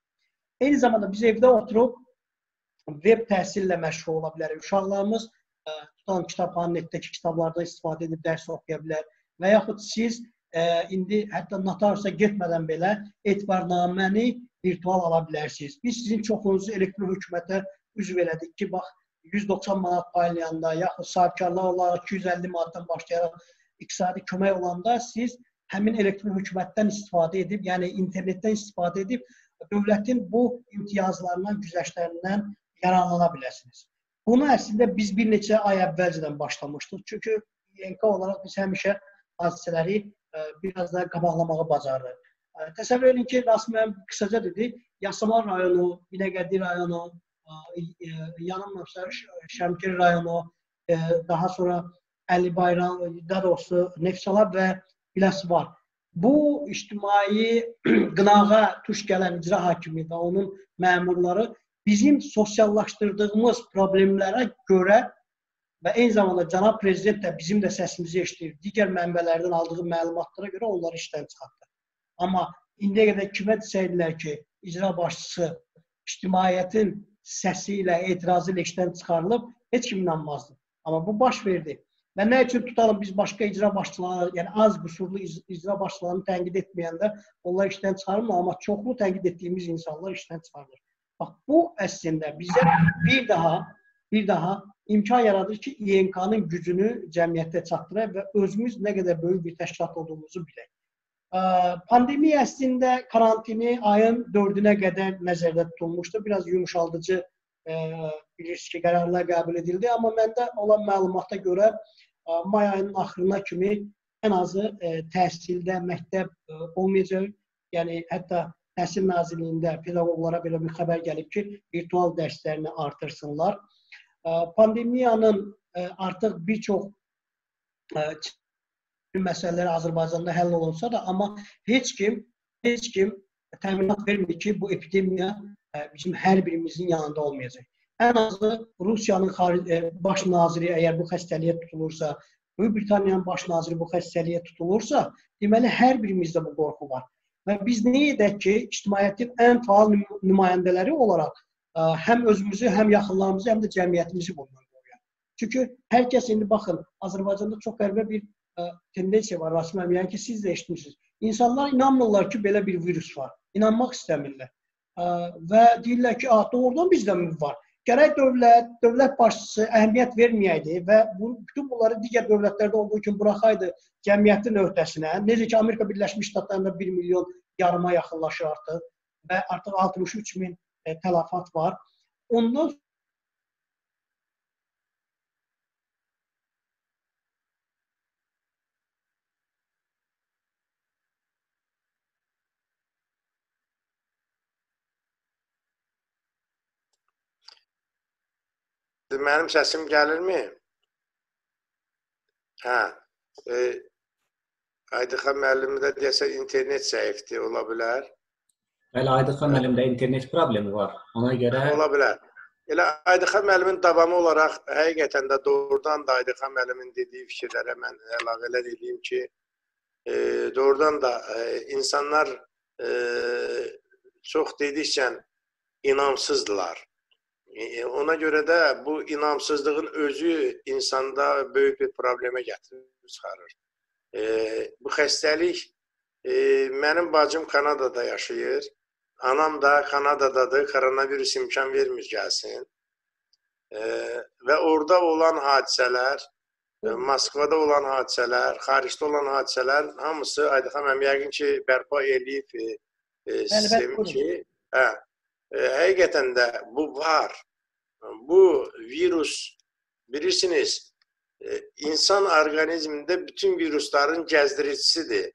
Eyni zamanda biz evdə oturub web təhsillə məşğul ola bilər. Uşaqlarımız ə, tutan kitabxana netdəki kitablardan istifadə edib dərs oxuya bilər və yaxud siz ə, indi hətta notariusa getmədən belə etibarnaməni virtual ala bilərsiniz. Biz sizin çoxunuzu elektron hökumətə üzv elədik ki, bax 190 manat paylayanda yaxud sahibkarlar olaraq 250 manatdan başlayaraq iqtisadi kömək olanda siz həmin elektron hökumətdən istifadə edib, yəni internetdən istifadə edib dövlətin bu imtiyazlarından, güzəştlərindən yararlana biləsiniz. Bunu əslində biz bir neçə ay əvvəlcədən başlamışdıq. Çünki YNK olaraq biz həmişə hadisələri ə, e, biraz da qabaqlamağı bacarırıq. E, təsəvvür edin ki, Rasim müəllim qısaca dedi, Yasamal rayonu, Binəqədi rayonu, e, yanılmırsa Şəmkir rayonu, ə, daha sonra Əli Bayram, daha doğrusu Neftçala və Biləs var. Bu ictimai qınağa tuş gələn icra hakimi və onun məmurları bizim sosiallaşdırdığımız problemlərə görə və eyni zamanda cənab prezident də bizim də səsimizi eşidir. Digər mənbələrdən aldığı məlumatlara görə onları işdən çıxartdı. Amma indiyə qədər kimə desəydilər ki, icra başçısı ictimaiyyətin səsi ilə, etirazı ilə işdən çıxarılıb, heç kim inanmazdı. Amma bu baş verdi. Və nə üçün tutalım biz başqa icra başçılarını, yəni az qüsurlu icra başçılarını tənqid etməyəndə onlar işdən çıxarılmır, amma çoxlu tənqid etdiyimiz insanlar işdən çıxarılır. Bax bu əslində bizə bir daha bir daha imkan yaradır ki, İNK-nın gücünü cəmiyyətə çatdıraq və özümüz nə qədər böyük bir təşkilat olduğumuzu bilək. Pandemiya əslində karantini ayın 4-ünə qədər nəzərdə tutulmuşdu. Biraz yumşaldıcı bilirsiniz ki, qərarlar qəbul edildi, amma məndə olan məlumata görə may ayının axırına kimi ən azı təhsildə məktəb olmayacaq. Yəni hətta Təhsil Nazirliyində pedaqoqlara belə bir xəbər gəlib ki, virtual dərslərini artırsınlar. Pandemiyanın artıq bir çox məsələləri Azərbaycanda həll olunsa da, amma heç kim heç kim təminat vermir ki, bu epidemiya bizim hər birimizin yanında olmayacaq. Ən azı Rusiyanın baş naziri əgər bu xəstəliyə tutulursa, Böyük Britaniyanın baş naziri bu xəstəliyə tutulursa, deməli hər birimizdə bu qorxu var. Və biz nə edək ki, ictimaiyyətin ən faal nümayəndələri olaraq ə, həm özümüzü, həm yaxınlarımızı, həm də cəmiyyətimizi bundan qoruyaq. Çünki hər kəs indi baxın, Azərbaycanda çox qəribə bir ə, tendensiya var, Rasim yəni ki, siz də eşitmisiniz. İnsanlar inanmırlar ki, belə bir virus var. İnanmaq istəmirlər. Ə, və deyirlər ki, "A, doğrudan bizdə mi var?" Gərək dövlət, dövlət başçısı əhəmiyyət verməyəydi və bu, bütün bunları digər dövlətlərdə olduğu kimi buraxaydı cəmiyyətin öhdəsinə. Necə ki, Amerika Birləşmiş Ştatlarında 1 milyon yarıma yaxınlaşır artıq və artıq 63 min e, tələfat var. Ondan Mənim səsim gəlirmi? Hə. E, Aydıxan müəllimi də deyəsə internet zəifdir, ola bilər. Bəli, Aydıxan müəllimdə internet problemi var. Ona görə ola bilər. Elə Aydıxan müəllimin davamı olaraq həqiqətən də doğrudan da Aydıxan müəllimin dediyi fikirlərə mən əlavələr edeyim ki, e, doğrudan da e, insanlar e, çox dedikcə inamsızdılar. E, ona görə də bu inamsızlığın özü insanda böyük bir problemə gətirib çıxarır. E, bu xəstəlik e, mənim bacım Kanadada yaşayır. Anam da Kanadadadır. Koronavirus imkan vermir gəlsin. E, və orada olan hadisələr, e, Moskvada olan hadisələr, xaricdə olan hadisələr hamısı Aydıxan mənim yəqin ki, bərpa eləyib e, e, sistemi ki, hə, e, həqiqətən də bu var. Bu virus bilirsiniz e, insan orqanizmində bütün virusların gəzdiricisidir.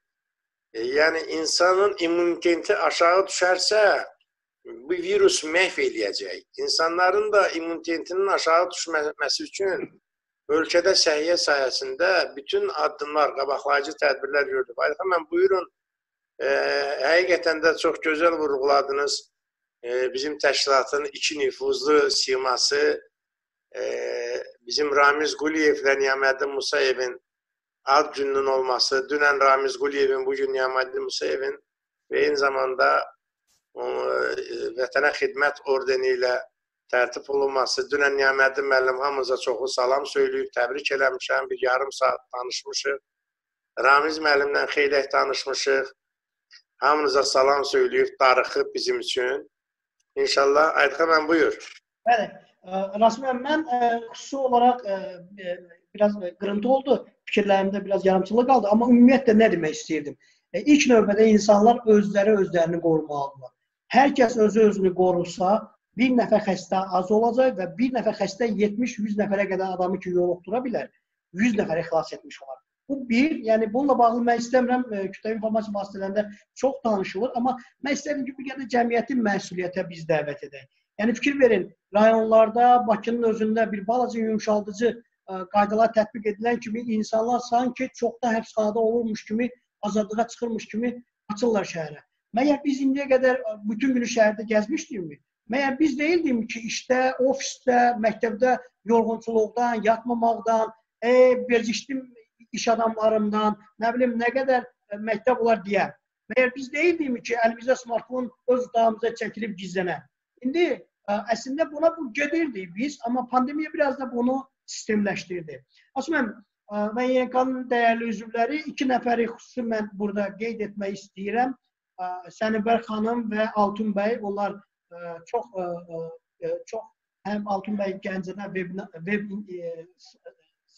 E, yəni insanın immuniteti aşağı düşərsə bu virus məhv eləyəcək. İnsanların da immunitetinin aşağı düşməsi üçün ölkədə səhiyyə sayəsində bütün addımlar, qabaqlayıcı tədbirlər gördük. Ayxan mən buyurun, e, həqiqətən də çox gözəl vurğuladınız bizim təşkilatın iki nüfuzlu siması e, bizim Ramiz Quliyevlə Niyaməddin Musayevin ad gününün olması, dünən Ramiz Quliyevin, bugün Niyaməddin Musayevin və eyni zamanda e, vətənə xidmət ordeni ilə tərtib olunması. Dünən Niyaməddin müəllim hamımıza çoxu salam söyləyib, təbrik eləmişəm. Bir yarım saat danışmışıq. Ramiz müəllimlə xeyli danışmışıq. Hamınıza salam söyləyib, darıxıb bizim üçün. İnşallah Aydıxa mən buyur. Bəli. Rasmiyyən mən ə, xüsusi olaraq ə, biraz qırıntı oldu. Fikirlərimdə biraz yarımçılıq qaldı, amma ümumiyyətlə nə demək istəyirdim? E, ilk növbədə insanlar özləri özlərini qorumalıdırlar. Hər kəs özü özünü qorursa, bir nəfər xəstə az olacaq və bir nəfər xəstə 70-100 nəfərə qədər adamı ki yoluxdura bilər, 100 nəfəri xilas etmiş olar. Bu bir, yəni bununla bağlı mən istəmirəm e, kütləvi informasiya vasitələrində çox danışılır, amma mən istərdim ki, bir qədər cəmiyyətin məsuliyyətə biz dəvət edək. Yəni fikir verin, rayonlarda, Bakının özündə bir balaca yumşaldıcı e, qaydalar tətbiq edilən kimi insanlar sanki çoxda həbsxanada olurmuş kimi, azadlığa çıxırmış kimi açırlar şəhərə. Məyər biz indiyə qədər e, bütün günü şəhərdə gəzmişdikmi? Məyər biz deyildim ki, işdə, ofisdə, məktəbdə yorğunçuluqdan, yatmamaqdan, e, bezişdim iş adamlarımdan, nə bilim nə qədər e, məktəb olar deyə. Məyər biz deyildikmi ki, əlimizdə smartfon öz otağımıza çəkilib gizlənə? İndi Əslində buna bu gedirdi biz, amma pandemiya biraz da bunu sistemləşdirdi. Aslında və YNK-nın dəyərli üzvləri iki nəfəri xüsusi mən burada qeyd etmək istəyirəm. Sənibər xanım və Altun bəy, onlar çox çox həm Altun bəy Gəncədə veb, veb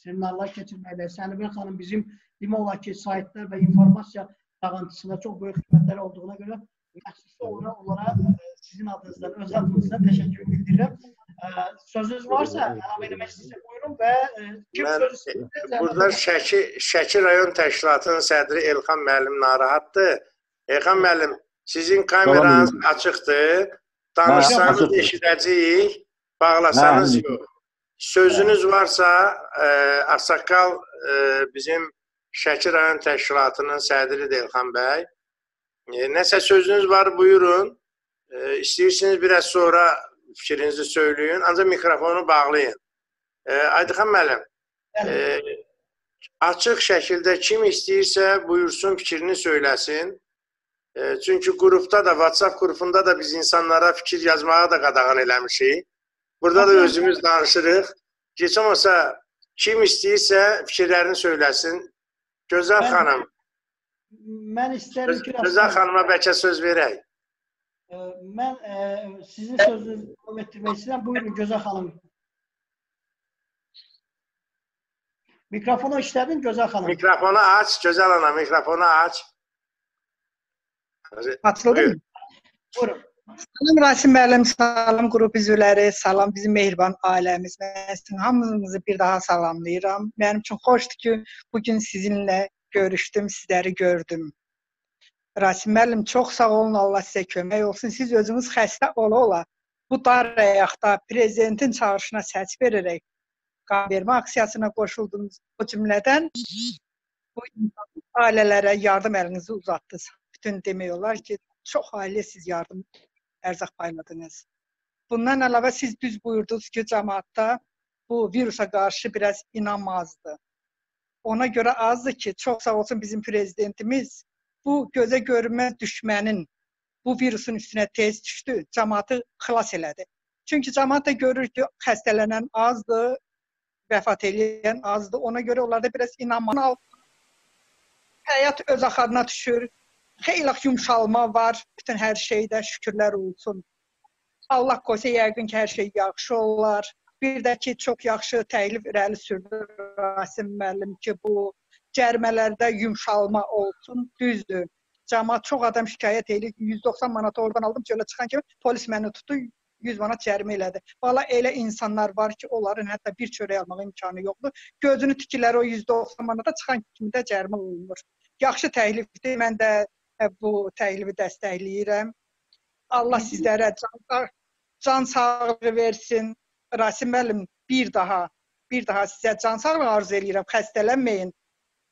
seminarlar keçirməklə, Sənibər xanım bizim demək olar ki, saytlar və informasiya dağıntısında çox böyük xidmətləri olduğuna görə məxsusi olaraq onlara sizin adınızdan, öz adınızdan təşəkkür bildirirəm. Sözünüz varsa, əlavə etmək istəyirsə buyurun və kim Mən, söz istəyirsə burada Şəki Şəki rayon təşkilatının sədri Elxan müəllim narahatdır. Elxan müəllim, sizin kameranız açıqdır. Danışsanız eşidəcəyik, bağlasanız yox. Sözünüz varsa, ə, Ağsaqqal ə, bizim Şəki rayon təşkilatının sədridir Elxan bəy. E, nəsə sözünüz var, buyurun. E, istəyirsiniz biraz sonra fikrinizi söyləyin, ancaq mikrofonu bağlayın. E, Aydıxan müəllim, e, açıq şəkildə kim istəyirsə buyursun, fikrini söyləsin. E, çünki qrupda da, WhatsApp qrupunda da biz insanlara fikir yazmağa da qadağan eləmişik. Burada da özümüz danışırıq. Heç olmasa kim istəyirsə fikirlərini söyləsin. Gözəl xanım, mən istərəm ki, Rıza xanıma bəlkə söz verək. Ə, mən ə, sizin sözünüzü davam etdirmək istəyirəm. Buyurun Gözəl xanım. Mikrofonu işlədin Gözəl xanım. Mikrofonu aç, Gözəl ana, mikrofonu aç. Açıldı mı? Buyurun. Salam Rasim müəllim, salam qrup üzvləri, salam bizim mehriban ailəmiz. Mən sizin hamınızı bir daha salamlayıram. Mənim üçün xoşdur ki, bu gün sizinlə görüşdüm, sizləri gördüm. Rasim müəllim, çox sağ olun, Allah sizə kömək olsun. Siz özünüz xəstə ola-ola bu dar ayaqda prezidentin çağırışına səs verərək qan vermə aksiyasına qoşuldunuz. O cümlədən bu ailələrə yardım əlinizi uzatdınız. Bütün demək olar ki, çox ailə siz yardım ərzaq payladınız. Bundan əlavə siz düz buyurdunuz ki, cəmaatda bu virusa qarşı biraz inanmazdı ona görə azdır ki, çox sağ olsun bizim prezidentimiz bu gözə görünməz düşmənin bu virusun üstünə tez düşdü, cəmaatı xilas elədi. Çünki cəmaat da görür ki, xəstələnən azdır, vəfat edən azdır. Ona görə onlarda biraz inanma həyat öz axarına düşür. Xeyli yumşalma var bütün hər şeydə, şükürlər olsun. Allah qoysa yəqin ki, hər şey yaxşı olar. Bir də ki, çox yaxşı təklif irəli sürdü Rasim müəllim ki, bu cərimələrdə yumşalma olsun. Düzdür. Cəmaət çox adam şikayət edir. 190 manat oradan aldım, çölə çıxan kimi polis məni tutdu, 100 manat cərimə elədi. Valla elə insanlar var ki, onların hətta bir çörək almağa imkanı yoxdur. Gözünü tikirlər o 190 manata çıxan kimi də cərimə olunur. Yaxşı təklifdir. Mən də bu təklifi dəstəkləyirəm. Allah sizlərə can, can sağlığı versin. Rasim müəllim bir daha bir daha sizə can sağlığı arzu eləyirəm. Xəstələnməyin.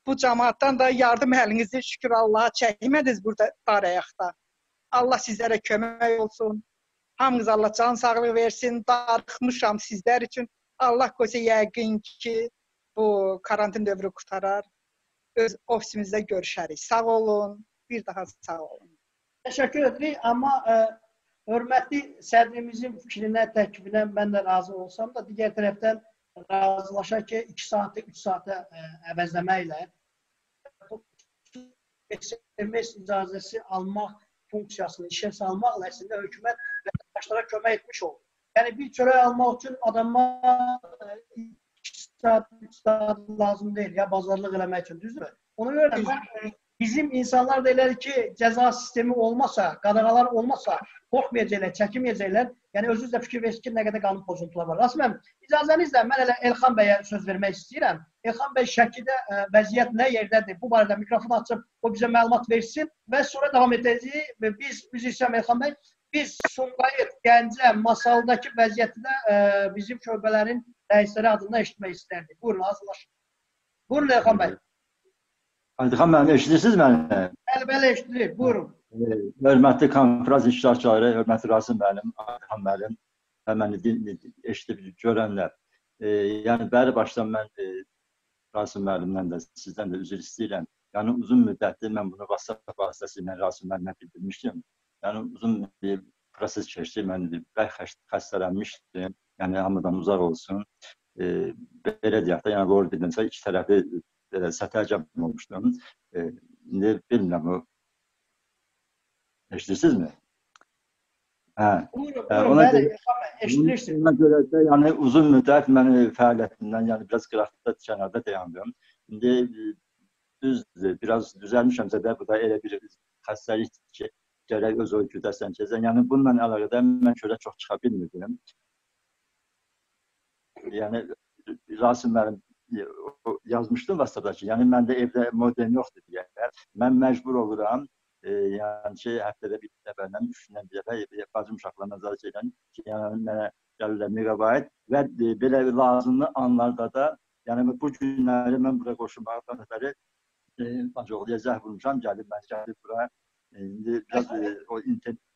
Bu cəmaatdan da yardım əlinizi şükür Allaha çəkmədiniz burada dar ayaqda. Allah sizlərə kömək olsun. Hamınız Allah can sağlığı versin. Darıxmışam sizlər üçün. Allah qoysa yəqin ki bu karantin dövrü qutarar. Öz ofisimizdə görüşərik. Sağ olun. Bir daha sağ olun. Təşəkkür edirik, amma ə, hörmətli sədrimizin fikrinə, təklifinə mən də razı olsam da, digər tərəfdən razılaşaq ki, 2 saatı 3 saata ə, əvəzləməklə SMS icazəsi almaq funksiyasını işə salmaqla əslində hökumət vətəndaşlara kömək etmiş olur. Yəni bir çörək almaq üçün adama 2 saat, 3 saat lazım deyil ya bazarlıq eləmək üçün, düzdürmü? Ona görə də mən bizim insanlar da elədir ki, cəza sistemi olmasa, qadağalar olmasa qorxmayacaqlar, çəkinməyəcəklər. Yəni özünüz də fikir versiniz ki, nə qədər qanun pozuntuları var. Rasmən, icazənizlə mən elə Elxan bəyə söz vermək istəyirəm. Elxan bəy Şəkidə ə, vəziyyət nə yerdədir? Bu barədə mikrofon açıb o bizə məlumat versin və sonra davam edəcəyik. Biz biz isə Elxan bəy biz Sumqayıt, Gəncə, Masaldakı vəziyyəti də ə, bizim şöbələrin rəisləri adından eşitmək istərdik. Buyurun, hazırlaşın. Buyurun Elxan bəy. Aydıxan müəllim, eşidirsiniz məni? Bəli, bəli, eşidirik. Buyurun. Hörmətli konfrans iştirakçıları, hörmətli Rasim müəllim, Aydıxan müəllim və məni eşidib görənlər. E, yəni bəri başdan mən e, Rasim müəllimdən də sizdən də üzr istəyirəm. Yəni uzun müddətdir mən bunu WhatsApp vasitəsilə Rasim müəllimə bildirmişdim. Yəni uzun bir proses keçdi. Mən bərk xəst- xəstələnmişdim. Yəni hamıdan uzaq olsun. E, belə deyək də, yəni doğru bildimsə iki tərəfli belə sətəlcəm olmuşdum. E, indi bilmirəm o eşidirsinizmi? Hə. Buyurun, Hə, buyurun. ona Bəli, görə- Elxan bəy, eşidirsiniz. Ona görə də yəni uzun müddət mən fəaliyyətimdən, yəni biraz qıraatda kənarda dayandım. İndi e, düzdür, biraz düzəlmişəmsə də bu da elə bir xəstəlikdir ki, gərək öz o güdəsən keçən. Yəni bununla əlaqədar mən çölə çox çıxa bilmirdim. Yəni Rasim müəllim e, o- yazmışdım WhatsApp-da ki, yəni məndə evdə modem yoxdur deyə. Mən məcbur oluram e, yəni ki, həftədə bir dəfə, üç gündən bir dəfə bacım uşaqlarla nazarət edən ki, yəni mənə gəlirlər megabayt. Və e, belə lazımlı anlarda da, yəni bu günləri mən bura qoşulmağa nəfəri e, bacıoğluya zəh vurmuşam, gəlib mən gəlib bura. E, İndi biraz e, o internet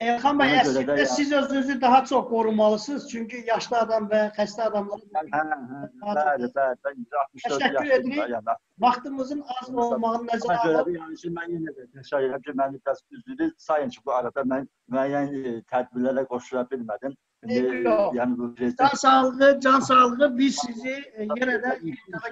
Elxan bəy, də əslində yəni- siz özünüzü daha çox qorumalısınız. Çünki yaşlı adam və xəstə adamlar hə, hə, bəli, bəli, mən indi 64 Təşəkkür yaşındayım. edirik. Yəni, vaxtımızın az olmağını nəzərə alıb də yəni ki, mən yenə də təşəkkür edirəm ki, məni biraz üzrlü sayın ki, bu arada mən müəyyən e, tədbirlərə qoşula bilmədim. İndi, Yox. yəni bu can sağlığı, can sağlığı biz sizi yenə də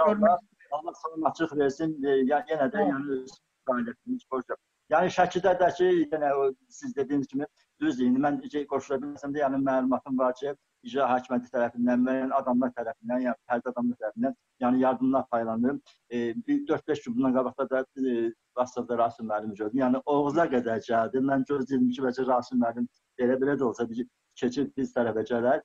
görmək Allah salamatçıq versin. E, yəni yenə də yəni fəaliyyətimiz qoşulur. Yəni Şəkidə də ki, yenə o siz dediyiniz kimi düzdür. İndi mən qoşula bilməsəm də, yəni məlumatım var ki, icra hakimiyyəti tərəfindən, müəyyən adamlar tərəfindən, yəni fərdi adamlar tərəfindən, yəni yardımlar paylanır. E, bir 4-5 gün bundan qabaqda da e, WhatsApp-da Rasim müəllimi gördüm. Yəni Oğuza qədər gəldi. Mən gözləyirdim ki, bəlkə Rasim müəllim belə-belə də olsa bir keçib biz tərəfə gələr.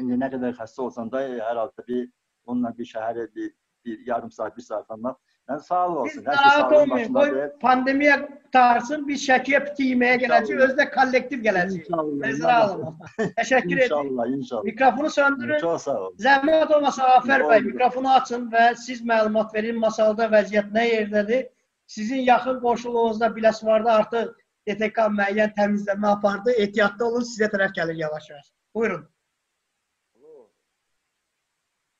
İndi nə qədər xəstə olsan da e, hər halda bir onunla bir şəhərə bir, bir yarım saat, bir saat almaq. Yəni sağ ol Biz olsun. Hər şey narahat sağlığın olmayın. Qoy başındadır. pandemiya qutarsın, biz Şəkiyə piti yeməyə gələcəyik, İnşallah. özü də kollektiv gələcəyik. İnşallah. Nəzərə alın. Təşəkkür edirəm. İnşallah, inşallah. Mikrofonu söndürün. Çox sağ ol. Zəhmət olmasa Afər bəy Oldu. mikrofonu açın və siz məlumat verin masalda vəziyyət nə yerdədir. Sizin yaxın qoşulunuzda Biləsuvarda artıq DTK müəyyən təmizləmə apardı. Ehtiyatlı olun, sizə tərəf gəlir yavaş-yavaş. Buyurun.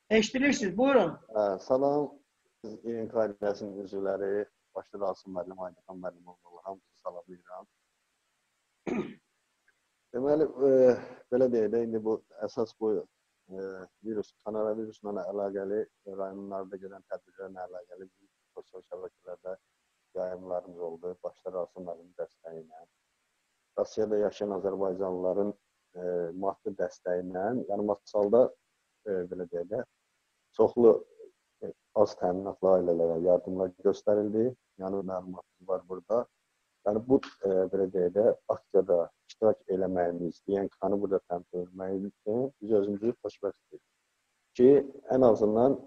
Eşidilirsiniz. Buyurun. Hə, salam. Biz İNK ailəsinin üzvləri, başda Rasim müəllim, Aydıxan müəllim olmalı, hamınızı salamlayıram. Deməli, e, belə deyək də, indi bu əsas bu e, virus, koronavirusla əlaqəli rayonlarda gedən tədbirlərlə əlaqəli sosial şəbəkələrdə yayımlarımız oldu. Başda Rasim müəllimin dəstəyi ilə. Rusiyada yaşayan Azərbaycanlıların e, maddi dəstəyi ilə, yəni masalda e, belə deyək də, çoxlu e, az təminatlı ailələrə yardımlar göstərildi. Yəni məlumatımız var burada. Yəni bu e, belə deyək də aksiyada iştirak eləməyimiz, DNK-nı burada təmsil etməyimiz üçün biz özümüzü xoşbəxt edirik. Ki ən azından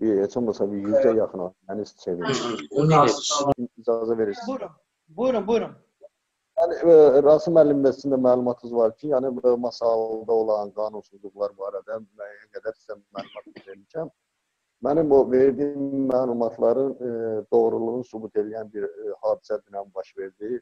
bir heç olmasa bir 100-ə yaxın ailəniz çevirir. İcazə verirsiniz. Buyurun. Buyurun, buyurun. Yəni Rasim müəllim sizin də məlumatınız var ki, yəni bu masalda olan qanunsuzluqlar barədə müəyyən qədər sizə məlumat vermişəm. Mənim o verdiyim məlumatların e, doğruluğunu sübut edən bir e, hadisə dünən baş verdi.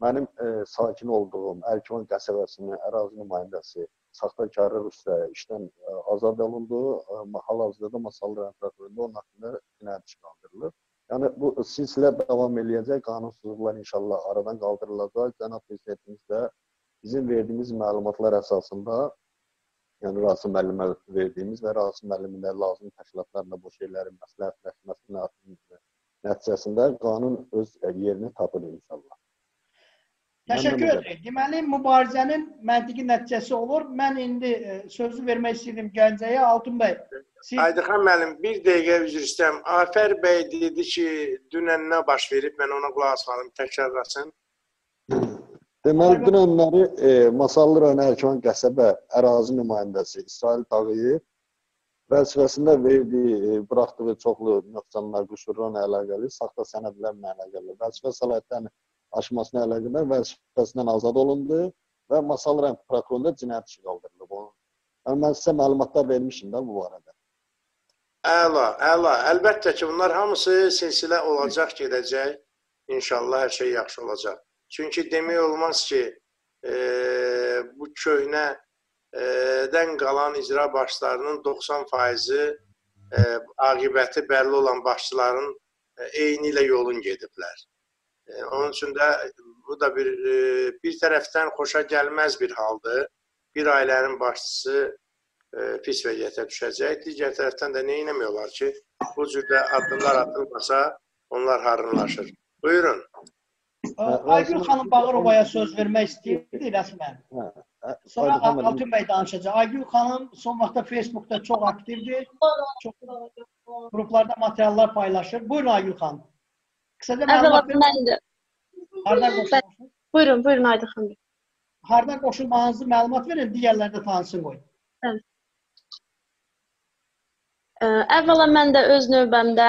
Mənim e, sakin olduğum Ərkivan qəsəbəsinin ərazi nümayəndəsi saxtakarlıq üstə işdən e, azad olundu. E, hal-hazırda da Masallı ətrafında onun haqqında cinayət işi qaldırılır. Yəni bu silsilə davam eləyəcək. Qanunsuzluqlar inşallah aradan qaldırılacaq. Cənab prezidentimiz də bizim verdiyimiz məlumatlar əsasında yəni Rasim müəllimə verdiyimiz və Rasim müəllimin də lazımi təşkilatlarla bu şeyləri məsləhətləşməsinin nəticəsində qanun öz yerini tapır inşallah. Təşəkkür edirik. Deməli mübarizənin məntiqi nəticəsi olur. Mən indi e, sözü vermək istəyirəm Gəncəyə Altun bəy. Siz... Aydıxan müəllim, bir dəqiqə üzr istəyirəm. Afər bəy dedi ki, dünən nə baş verib? Mən ona qulaq asmadım. Təkrarlasın. Deməli, dünənləri e, Masallı rayon Ərkivan qəsəbə ərazi nümayəndəsi İsrail Tağıyev vəzifəsində verdiyi, e, buraxdığı çoxlu nöqsanlar, qüsurlarla əlaqəli, saxta sənədlərlə əlaqəli, vəzifə səlahiyyətlərini aşmasına əlaqədar vəzifəsindən azad olundu və Masallı rayon prokurorluğunda cinayət işi qaldırılıb. Yəni mən sizə məlumatlar vermişim də bu barədə. Əla, əla. Əlbəttə ki, bunlar hamısı silsilə olacaq, gedəcək. İnşallah hər şey yaxşı olacaq. Çünki demək olmaz ki, e, bu köhnə e, qalan icra başlarının 90%-i e, aqibəti bəlli olan başçıların e, eyni ilə yolun gediblər. E, onun üçün də bu da bir e, bir tərəfdən xoşa gəlməz bir haldır. Bir ailənin başçısı e, pis vəziyyətə düşəcək. Digər tərəfdən də nə etmək ki, bu cürdə addımlar atılmasa onlar harınlaşır. Buyurun. Aygül xanım Bağırovaya söz vermək istəyirdi rəsmən. Sonra Altun bəy danışacaq. Aygül xanım son vaxtda Facebookda çox aktivdir. Çox qruplarda materiallar paylaşır. Buyurun Aygül xanım. Qısaca məlumat verin. Hardan qoşulmusunuz? Buyurun, buyurun Aydın xanım. Hardan qoşulmağınızı məlumat verin, digərləri də tanısın qoyun. Evet. Əvvəla mən də öz növbəmdə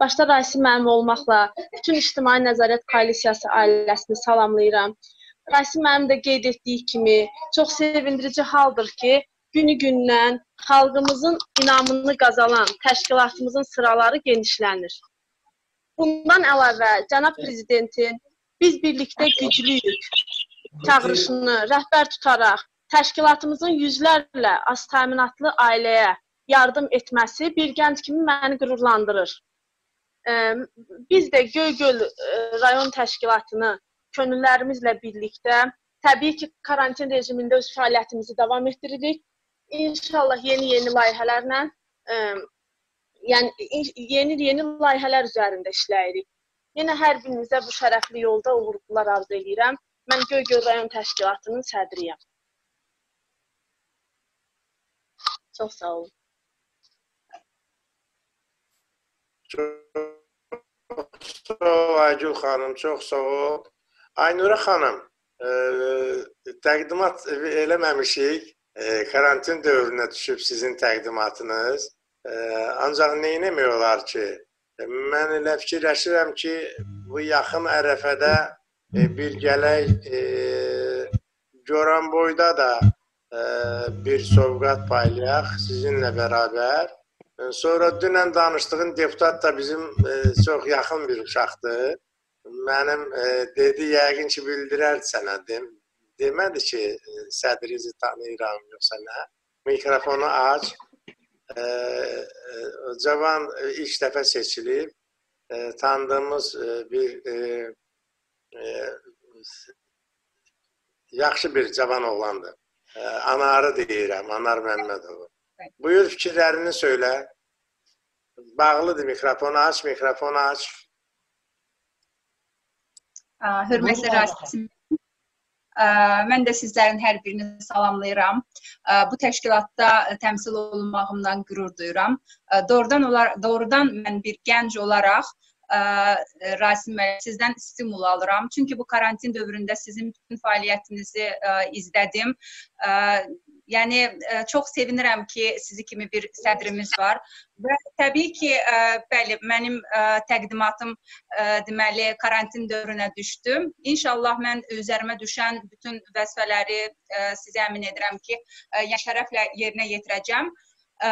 Başda Rasim müəllim olmaqla bütün İctimai Nəzarət Koalisiyası ailəsini salamlayıram. Rasim müəllim də qeyd etdiyi kimi çox sevindirici haldır ki, günü-gündən xalqımızın inamını qazanan təşkilatımızın sıraları genişlənir. Bundan əlavə cənab prezidentin biz birlikdə güclüyük çağırışını rəhbər tutaraq təşkilatımızın yüzlərlə az təminatlı ailəyə yardım etməsi bir gənc kimi məni qürurlandırır. Biz də Göygöl rayon təşkilatını könüllərimizlə birlikdə təbii ki, karantin rejimində öz fəaliyyətimizi davam etdiririk. İnşallah yeni-yeni layihələrlə yəni yeni-yeni layihələr üzərində işləyirik. Yenə hər birinizə bu şərəfli yolda uğurlar arzu edirəm. Mən Göygöl rayon təşkilatının sədriyəm. Çox sağ olun. Çox sağ ol Aygül xanım, çox sağ ol. Aynura xanım, e, təqdimat eləməmişik. E, karantin dövrünə düşüb sizin təqdimatınız. E, ancaq nə etmək olar ki, mən elə fikirləşirəm ki, bu yaxın ərəfədə e, bir gələk e, görən boyda da e, bir sovqat paylayaq sizinlə bərabər. Sonra dünən danışdığın deputat da bizim e, çox yaxın bir uşaqdır. Mənim e, dedi yəqin ki bildirər sənə dem demədi ki e, sədrinizi tanıyıram yoxsa nə. Mikrofonu aç. E, e, cavan e, ilk dəfə seçilib. E, tanıdığımız e, bir e, e, yaxşı bir cavan oğlandır. E, Anarı deyirəm, Anar Məmmədov. Buyur fikirlərini söylə. Bağlıdır mikrofonu aç, mikrofonu aç. Hörmətli Rasim, mən də sizlərin hər birini salamlayıram. Bu təşkilatda təmsil olunmağımdan qürur duyuram. Doğrudan olar, doğrudan mən bir gənc olaraq Rasim müəllim sizdən stimul alıram. Çünki bu karantin dövründə sizin bütün fəaliyyətinizi ə, izlədim. Ə, yəni ə, çox sevinirəm ki, sizi kimi bir sədrimiz var və təbii ki, ə, bəli, mənim ə, təqdimatım ə, deməli karantin dövrünə düşdü. İnşallah mən üzərimə düşən bütün vəzifələri ə, sizə əmin edirəm ki, ə, yəni şərəflə yerinə yetirəcəm. Ə,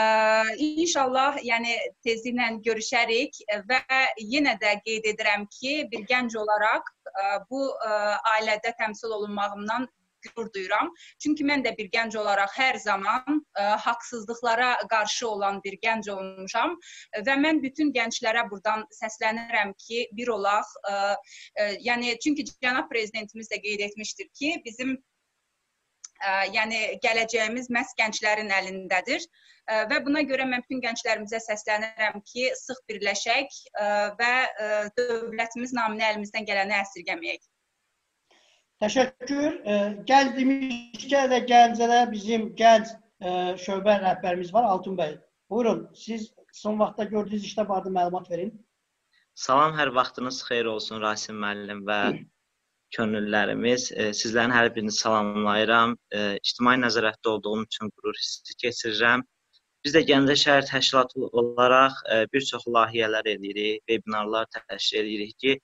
inşallah, yəni tezliklə görüşərik və yenə də qeyd edirəm ki, bir gənc olaraq ə, bu ə, ailədə təmsil olunmağımdan qürur duyuram. Çünki mən də bir gənc olaraq hər zaman ə, haqsızlıqlara qarşı olan bir gənc olmuşam və mən bütün gənclərə burdan səslənirəm ki, bir olaq, ə, ə, yəni çünki cənab prezidentimiz də qeyd etmişdir ki, bizim yəni gələcəyimiz məhz gənclərin əlindədir və buna görə mən bütün gənclərimizə səslənirəm ki, sıx birləşək və dövlətimiz naminə əlimizdən gələni əsirgəməyək. Təşəkkür. Gənc demişkən də Gəncədə bizim gənc şöbə rəhbərimiz var Altun bəy. Buyurun, siz son vaxtda gördüyünüz işdə barədə məlumat verin. Salam, hər vaxtınız xeyir olsun Rasim müəllim və könüllülərimiz. E, sizlərin hər birini salamlayıram. E, ictimai nəzarətdə olduğum üçün qürur hissi keçirirəm. Biz də Gəncə şəhər təşkilatı olaraq e, bir çox layihələr edirik, vebinarlar təşkil edirik ki,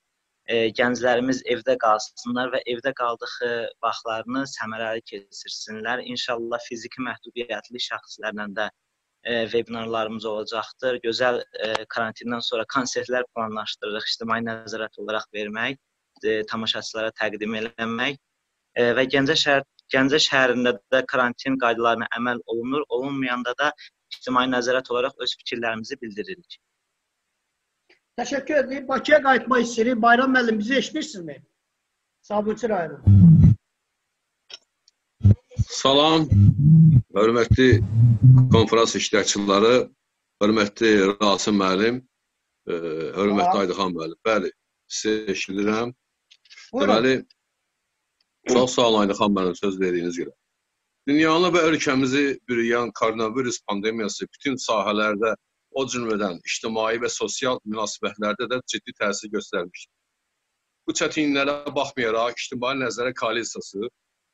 e, gənclərimiz evdə qalsınlar və evdə qaldığı vaxtlarını səmərəli keçirsinlər. İnşallah fiziki məhdudiyyətli şəxslərlə də e, vebinarlarımız olacaqdır. Gözəl e, karantindən sonra konsertlər planlaşdırırıq, ictimai nəzarət olaraq vermək e, tamaşaçılara təqdim eləmək e, və Gəncə şəhər Gəncə şəhərində də karantin qaydalarına əməl olunur, olunmayanda da ictimai nəzarət olaraq öz fikirlərimizi bildiririk. Təşəkkür edirəm. Bakıya qayıtmaq istəyirik. Bayram müəllim bizi eşidirsinizmi? Sabunçu rayonu. Salam, hörmətli konfrans iştirakçıları, hörmətli Rasim müəllim, e, hörmətli Aydıxan müəllim. Bəli, sizi eşidirəm. Deməli, çox sağ olun Aydıxan müəllim söz verdiyiniz görə. Dünyanı və ölkəmizi bürüyən koronavirus pandemiyası bütün sahələrdə, o cümlədən ictimai və sosial münasibətlərdə də ciddi təsir göstərmişdir. Bu çətinliklərə baxmayaraq İctimai Nəzarət Koalisiyası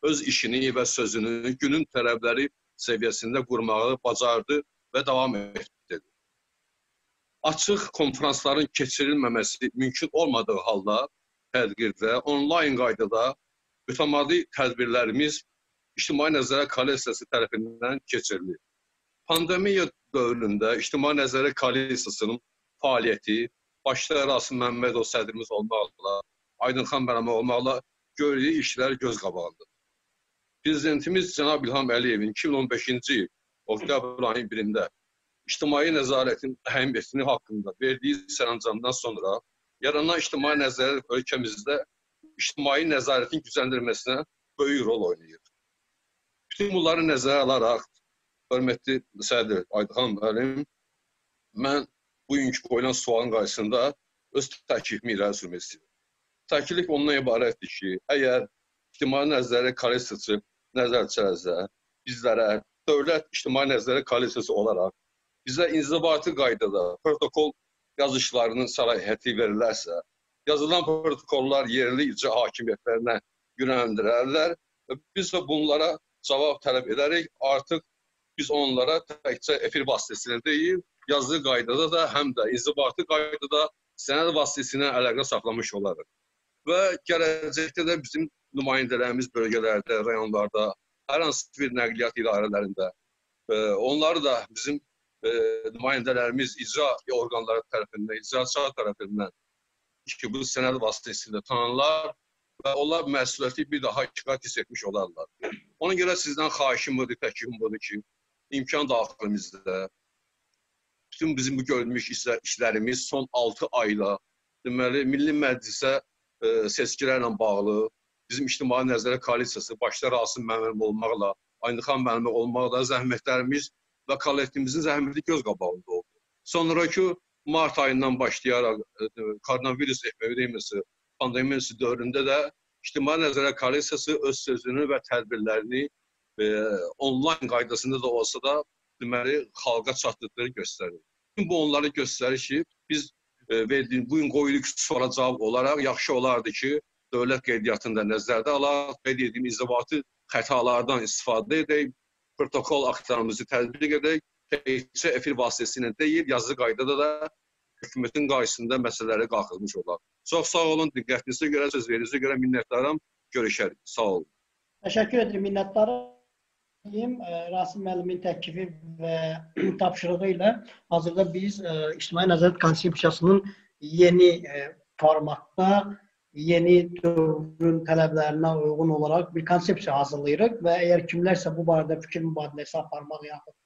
öz işini və sözünü günün tələbləri səviyyəsində qurmağı bacardı və davam etdi. Açıq konfransların keçirilməməsi mümkün olmadığı halda tədbirdə onlayn qaydada mütəmadi tədbirlərimiz İctimai Nəzarət Koalisiyası tərəfindən keçirilir. Pandemiya dövründə İctimai Nəzarət Koalisiyasının fəaliyyəti başda Rasim Məmmədov sədrimiz olmaqla, Aydınxan Bərəmə olmaqla gördüyü işlər göz qabağındadır. Prezidentimiz cənab İlham Əliyevin 2015-ci il oktyabr ayının 1-də ictimai nəzarətin əhəmiyyətini haqqında verdiyi sərəncamdan sonra yaranan ictimai nəzarət ölkəmizdə ictimai nəzarətin gücləndirilməsinə böyük rol oynayır. Bütün bunları nəzərə alaraq, hörmətli sədr Aydıxan müəllim, mən bugünkü qoyulan sualın qarşısında öz təklifimi irəli sürmək istəyirəm. Təklif ondan ibarətdir ki, əgər ictimai nəzarət koalisiyası nəzər çərəzə bizlərə dövlət ictimai nəzarət koalisiyası olaraq bizə inzibati qaydada protokol yazışlarının səlahiyyəti verilərsə, yazılan protokollar yerli icra hakimiyyətlərinə yönəldirərlər və biz də bunlara cavab tələb edərək artıq biz onlara təkcə efir vasitəsilə deyil, yazılı qaydada da həm də inzibati qaydada sənəd vasitəsilə əlaqə saxlamış olarıq. Və gələcəkdə də bizim nümayəndələrimiz bölgələrdə, rayonlarda, hər hansı bir nəqliyyat idarələrində e, onları da bizim e, nümayəndələrimiz icra orqanları tərəfindən, icraçılar tərəfindən ki, bu sənəd vasitəsilə tanınlar və onlar məsuliyyəti bir daha ikiqat hiss etmiş olarlar. Ona görə sizdən xahişim budur, təklifim budur ki, imkan daxilimizdə bütün bizim bu görülmüş işlər, işlərimiz son 6 ayla deməli Milli Məclisə e, seçkilərlə bağlı bizim İctimai Nəzarət Koalisiyası başda Rasim Məmmədov olmaqla, Aynıxan müəllimə olmaqla zəhmətlərimiz və kollektivimizin zəhməti göz qabağında oldu. Sonrakı mart ayından başlayaraq e, koronavirus epidemiyası pandemiyası dövründə də İctimai Nəzarət Koalisiyası öz sözünü və tədbirlərini e, onlayn qaydasında da olsa da deməli xalqa çatdırdığı göstərir. Bu onları göstərir ki, biz e, verdiyimiz bu gün qoyuluq suala cavab olaraq yaxşı olardı ki, dövlət qeydiyyatında nəzərdə alaq, qeyd etdiyimiz inzibati xətalardan istifadə edək, protokol aktlarımızı tətbiq edək, təkcə efir vasitəsilə deyil, yazılı qaydada da hökumətin qarşısında məsələləri qalxılmış olar. Çox sağ olun, diqqətinizə görə, söz verinizə görə minnətdaram. Görüşərik. Sağ olun. Təşəkkür edirəm, minnətdaram. Rasim müəllimin təklifi və tapşırığı ilə hazırda biz ə, İctimai Nəzarət Konsepsiyasının yeni ə, formatda yeni dövrün tələblərinə uyğun olaraq bir konsepsiya hazırlayırıq və əgər kimlərsə bu barədə fikir mübadiləsi aparmaq yaxud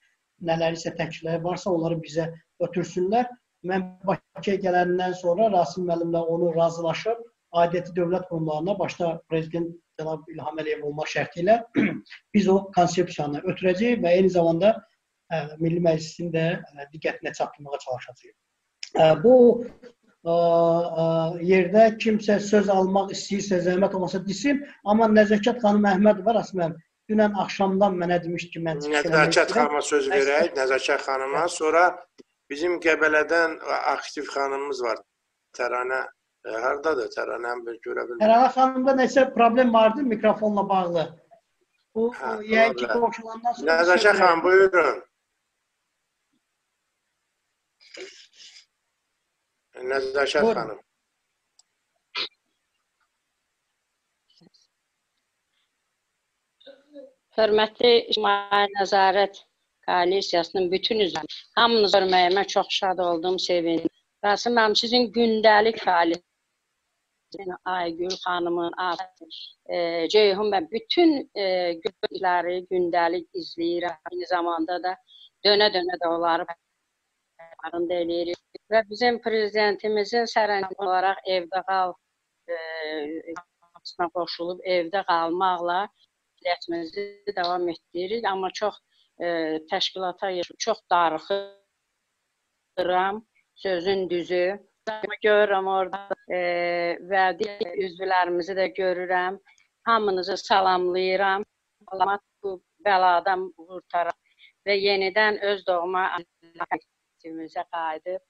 nələrsə təklifləri varsa, onları bizə ötürsünlər. Mən Bakıya gələndən sonra Rasim müəllimlə onu razılaşıb aidiyyəti dövlət qurumlarına, başda prezident cənab İlham Əliyev olmaq şərti ilə biz o konsepsiyanı ötürəcəyik və eyni zamanda ə, Milli Məclisin də ə, diqqətinə çatdırmağa çalışacağıq. Ə, bu ə, ə, yerdə kimsə söz almaq istəyirsə, zəhmət olmasa desin, amma Nəzəkət xanım Əhməd var əsmən. Dünən axşamdan mənə demişdi ki, mən Nəzəkət xanıma söz verək, Nəzəkət xanıma. Sonra bizim Qəbələdən aktiv xanımımız var. Təranə hardadır? Təranəni bir görə bilmirəm. Tərana xanımda nəsə problem vardı mikrofonla bağlı. Bu Hə, yəqin ki, qoşulandan sonra Nəzəkət xanım buyurun. Buyurun. xanım. Hörmətli İctimai Nəzarət Koalisiyasının bütün üzvləri, hamınızı görməyimə çox şad oldum, sevindim. Rasim müəllim, sizin gündəlik fəaliyyətiniz, Aygül xanımın, e, Ceyhun və bütün e, günləri gündəlik izləyirəm. Eyni zamanda da dönə-dönə də onları farkında eləyirik. Və bizim prezidentimizin sərəncamı olaraq evdə qal e, qoşulub evdə qalmaqla fəaliyyətimizi davam etdiririk, amma çox e, təşkilata çox darıxıram, sözün düzü. Görürəm orada e, və digər üzvlərimizi də görürəm. Hamınızı salamlayıram. Allah bu bəladan qurtarar və yenidən öz doğma aktivimizə qayıdıb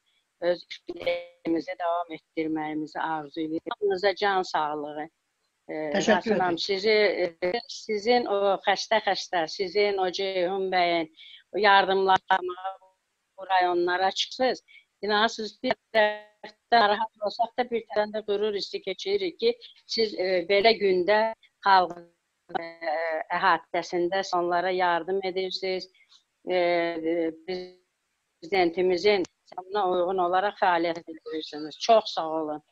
öz işimizi davam etdirməyimizi arzu edirəm. Hamınıza can sağlığı. Təşəkkür Rasim edirəm. müəllim, sizi e, sizin o xəstə-xəstə, sizin o Ceyhun bəyin o yardımlaşmağa bu rayonlara çıxsınız. İnanırsınız bir tərəfdən narahat olsaq da bir tərəfdən də qürur hissi keçiririk ki, siz e, belə gündə xalqın e, əhatəsində onlara yardım edirsiniz. E, e, prezidentimizin buna uyğun olaraq fəaliyyət edirsiniz. Çox sağ olun.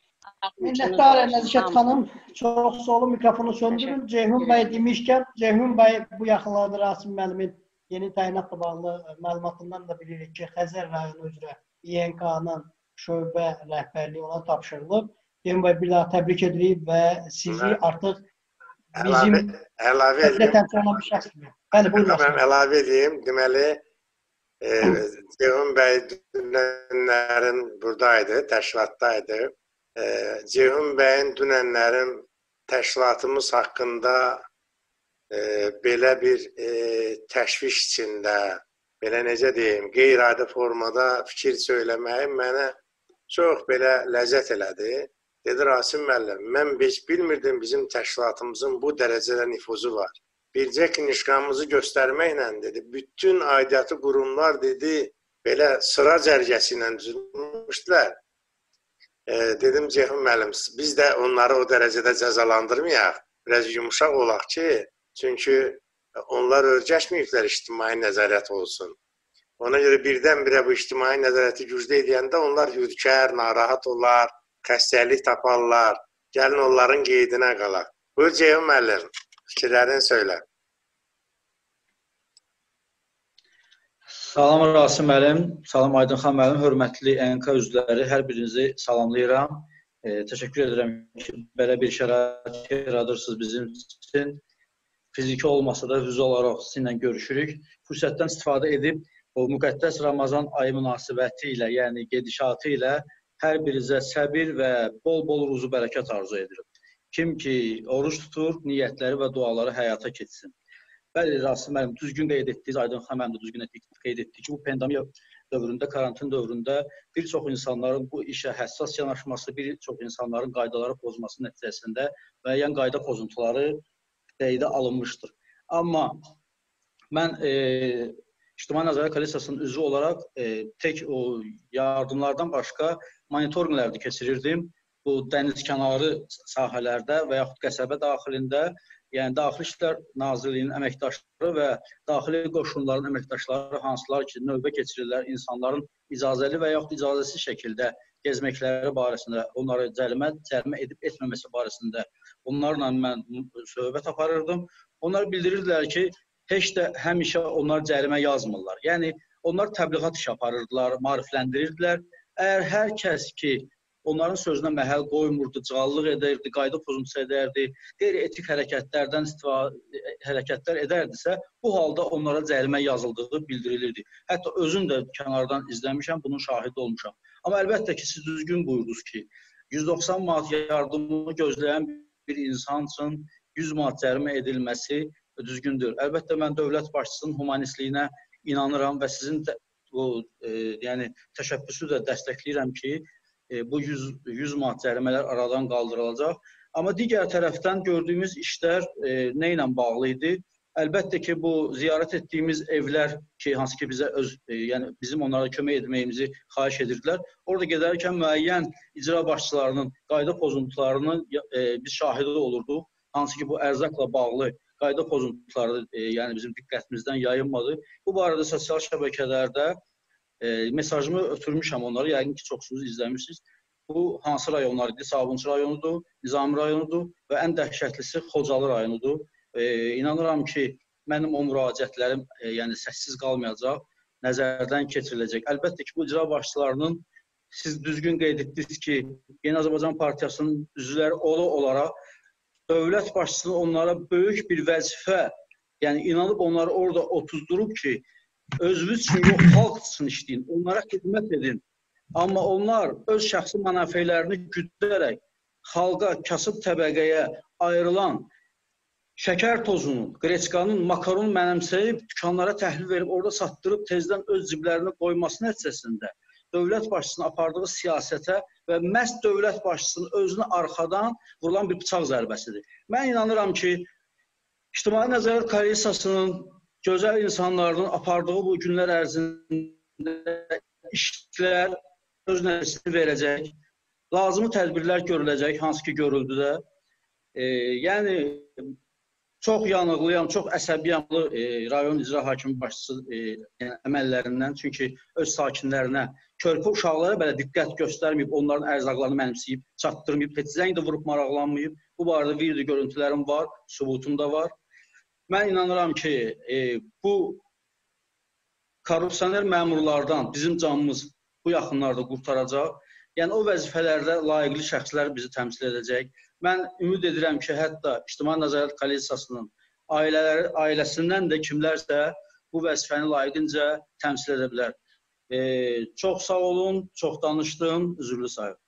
Minnətdarım Nəzikət xanım. Çox sağ olun. Mikrofonu söndürün. Ceyhun bəy demişkən, Ceyhun bəy bu yaxınlarda Rasim müəllimin yeni təyinatla bağlı məlumatından da bilirik ki, Xəzər rayonu üzrə İNK-nın şöbə rəhbərliyi ona tapşırılıb. Ceyhun bəy bir daha təbrik edirik və sizi artıq bizim əlavə edeyim. Bəli, buyurun. Mən əlavə edeyim. Deməli, e, Ceyhun bəy dünənlərin buradaydı, təşkilatdaydı. E, Ceyhun bəyin dünənlərin təşkilatımız haqqında e, belə bir e, təşviş içində, belə necə deyim, qeyri-adi formada fikir söyləməyi mənə çox belə ləzzət elədi. Dedi Rasim müəllim, mən heç bilmirdim bizim təşkilatımızın bu dərəcədə nüfuzu var. bircə knişkamızı göstərməklə dedi, bütün aidiyyatı qurumlar dedi, belə sıra cərgəsi ilə düzülmüşdülər. E, dedim Ceyhun müəllim, biz də onları o dərəcədə cəzalandırmayaq, biraz yumşaq olaq ki, çünki onlar örgəşməyiblər ictimai nəzarət olsun. Ona görə birdən-birə bu ictimai nəzarəti güclü edəndə onlar hürkər, narahat olar, xəstəlik taparlar. Gəlin onların qeydinə qalaq. Buyur Ceyhun müəllim, fikirlərini söylə. Salam Rasim müəllim, salam Aydın xan müəllim, hörmətli NK üzvləri, hər birinizi salamlayıram. E, təşəkkür edirəm ki, belə bir şərait yaradırsınız bizim üçün. Fiziki olmasa da hüzur olaraq sizinlə görüşürük. Fürsətdən istifadə edib o müqəddəs Ramazan ayı münasibəti ilə, yəni gedişatı ilə hər birinizə səbir və bol-bol ruzu bərəkət arzu edirəm. Kim ki oruç tutur, niyyətləri və duaları həyata keçsin. Bəli, Rasim müəllim, düzgün qeyd etdiniz, Aydın xanım həm də düzgün qeyd etdik ki, bu pandemiya dövründə, karantin dövründə bir çox insanların bu işə həssas yanaşması, bir çox insanların qaydaları pozması nəticəsində müəyyən qayda pozuntuları qeydə alınmışdır. Amma mən e, İctimai Nəzarət Koalisiyasının üzvü olaraq e, tək o yardımlardan başqa monitorinqlər də keçirirdim. Bu dəniz kənarı sahələrdə və yaxud qəsəbə daxilində yəni Daxili İşlər Nazirliyinin əməkdaşları və daxili qoşunların əməkdaşları hansılar ki, növbə keçirirlər insanların icazəli və yaxud icazəsiz şəkildə gezməkləri barəsində, onları cərimə cərimə edib etməməsi barəsində onlarla mən söhbət aparırdım. Onlar bildirirdilər ki, heç də həmişə onlar cərimə yazmırlar. Yəni onlar təbliğat işi aparırdılar, maarifləndirirdilər. Əgər hər kəs ki onların sözünə məhəl qoymurdu, cığallıq edirdi, qayda pozuntusu edərdi, qeyri-etik hərəkətlərdən istifadə hərəkətlər edərdisə, bu halda onlara cərimə yazıldığı bildirilirdi. Hətta özüm də kənardan izləmişəm, bunun şahidi olmuşam. Amma əlbəttə ki, siz düzgün buyurdunuz ki, 190 manat yardımı gözləyən bir insan üçün 100 manat cərimə edilməsi düzgündür. Əlbəttə mən dövlət başçısının humanistliyinə inanıram və sizin də bu e, yəni təşəbbüsü də dəstəkləyirəm ki, e, bu 100 100 manat cərimələr aradan qaldırılacaq. Amma digər tərəfdən gördüyümüz işlər e, nə ilə bağlı idi? Əlbəttə ki, bu ziyarət etdiyimiz evlər ki, hansı ki bizə öz, e, yəni bizim onlara kömək etməyimizi xahiş edirdilər. Orada gedərkən müəyyən icra başçılarının qayda pozuntularının e, biz şahidi olurduq hansı ki bu ərzaqla bağlı qayda pozuntuları e, yəni bizim diqqətimizdən yayınmadı. Bu barədə sosial şəbəkələrdə e, mesajımı ötürmüşəm onlara. Yəqin ki, çoxsunuz izləmişsiniz. Bu hansı rayonlar idi? Sabunçu rayonudur, Nizami rayonudur və ən dəhşətlisi Xocalı rayonudur. E, inanıram ki, mənim o müraciətlərim e, yəni səssiz qalmayacaq, nəzərdən keçiriləcək. Əlbəttə ki, bu icra başçılarının siz düzgün qeyd etdiniz ki, Yeni Azərbaycan Partiyasının üzvləri ola olaraq dövlət başçısı onlara böyük bir vəzifə, yəni inanıb onları orada otuzdurub ki, özünüz üçün yox, xalq üçün işləyin, onlara xidmət edin. Amma onlar öz şəxsi mənafələrini güdərək xalqa, kasıb təbəqəyə ayrılan şəkər tozunu, qreçkanın, makaron mənimsəyib dükanlara təhlil verib orada satdırıb tezdən öz ciblərinə qoyması nəticəsində dövlət başçısının apardığı siyasətə və məhz dövlət başçısının özünü arxadan vurulan bir bıçaq zərbəsidir. Mən inanıram ki, İctimai Nəzarət Komissiyasının gözəl insanlarının apardığı bu günlər ərzində işlər öz nəticəsini verəcək. Lazımi tədbirlər görüləcək, hansı ki görüldü də. E, yəni çox yanıqlıyam, çox əsəbiyam e, rayon icra hakimi başçısı e, yəni, əməllərindən. Çünki öz sakinlərinə, körpə uşaqlara belə diqqət göstərməyib, onların ərzaqlarını mənimsəyib, çatdırmayıb, heç zəng də vurub maraqlanmayıb. Bu barədə video görüntülərim var, sübutum da var. Mən inanıram ki, e, bu korrupsioner məmurlardan bizim canımız bu yaxınlarda qurtaracaq. Yəni o vəzifələrdə layiqli şəxslər bizi təmsil edəcək. Mən ümid edirəm ki, hətta İctimai Nəzarət Kollegiyasının ailələri ailəsindən də kimlərsə bu vəzifəni layiqincə təmsil edə bilər. E, çox sağ olun, çox danışdım, üzrlü sayın.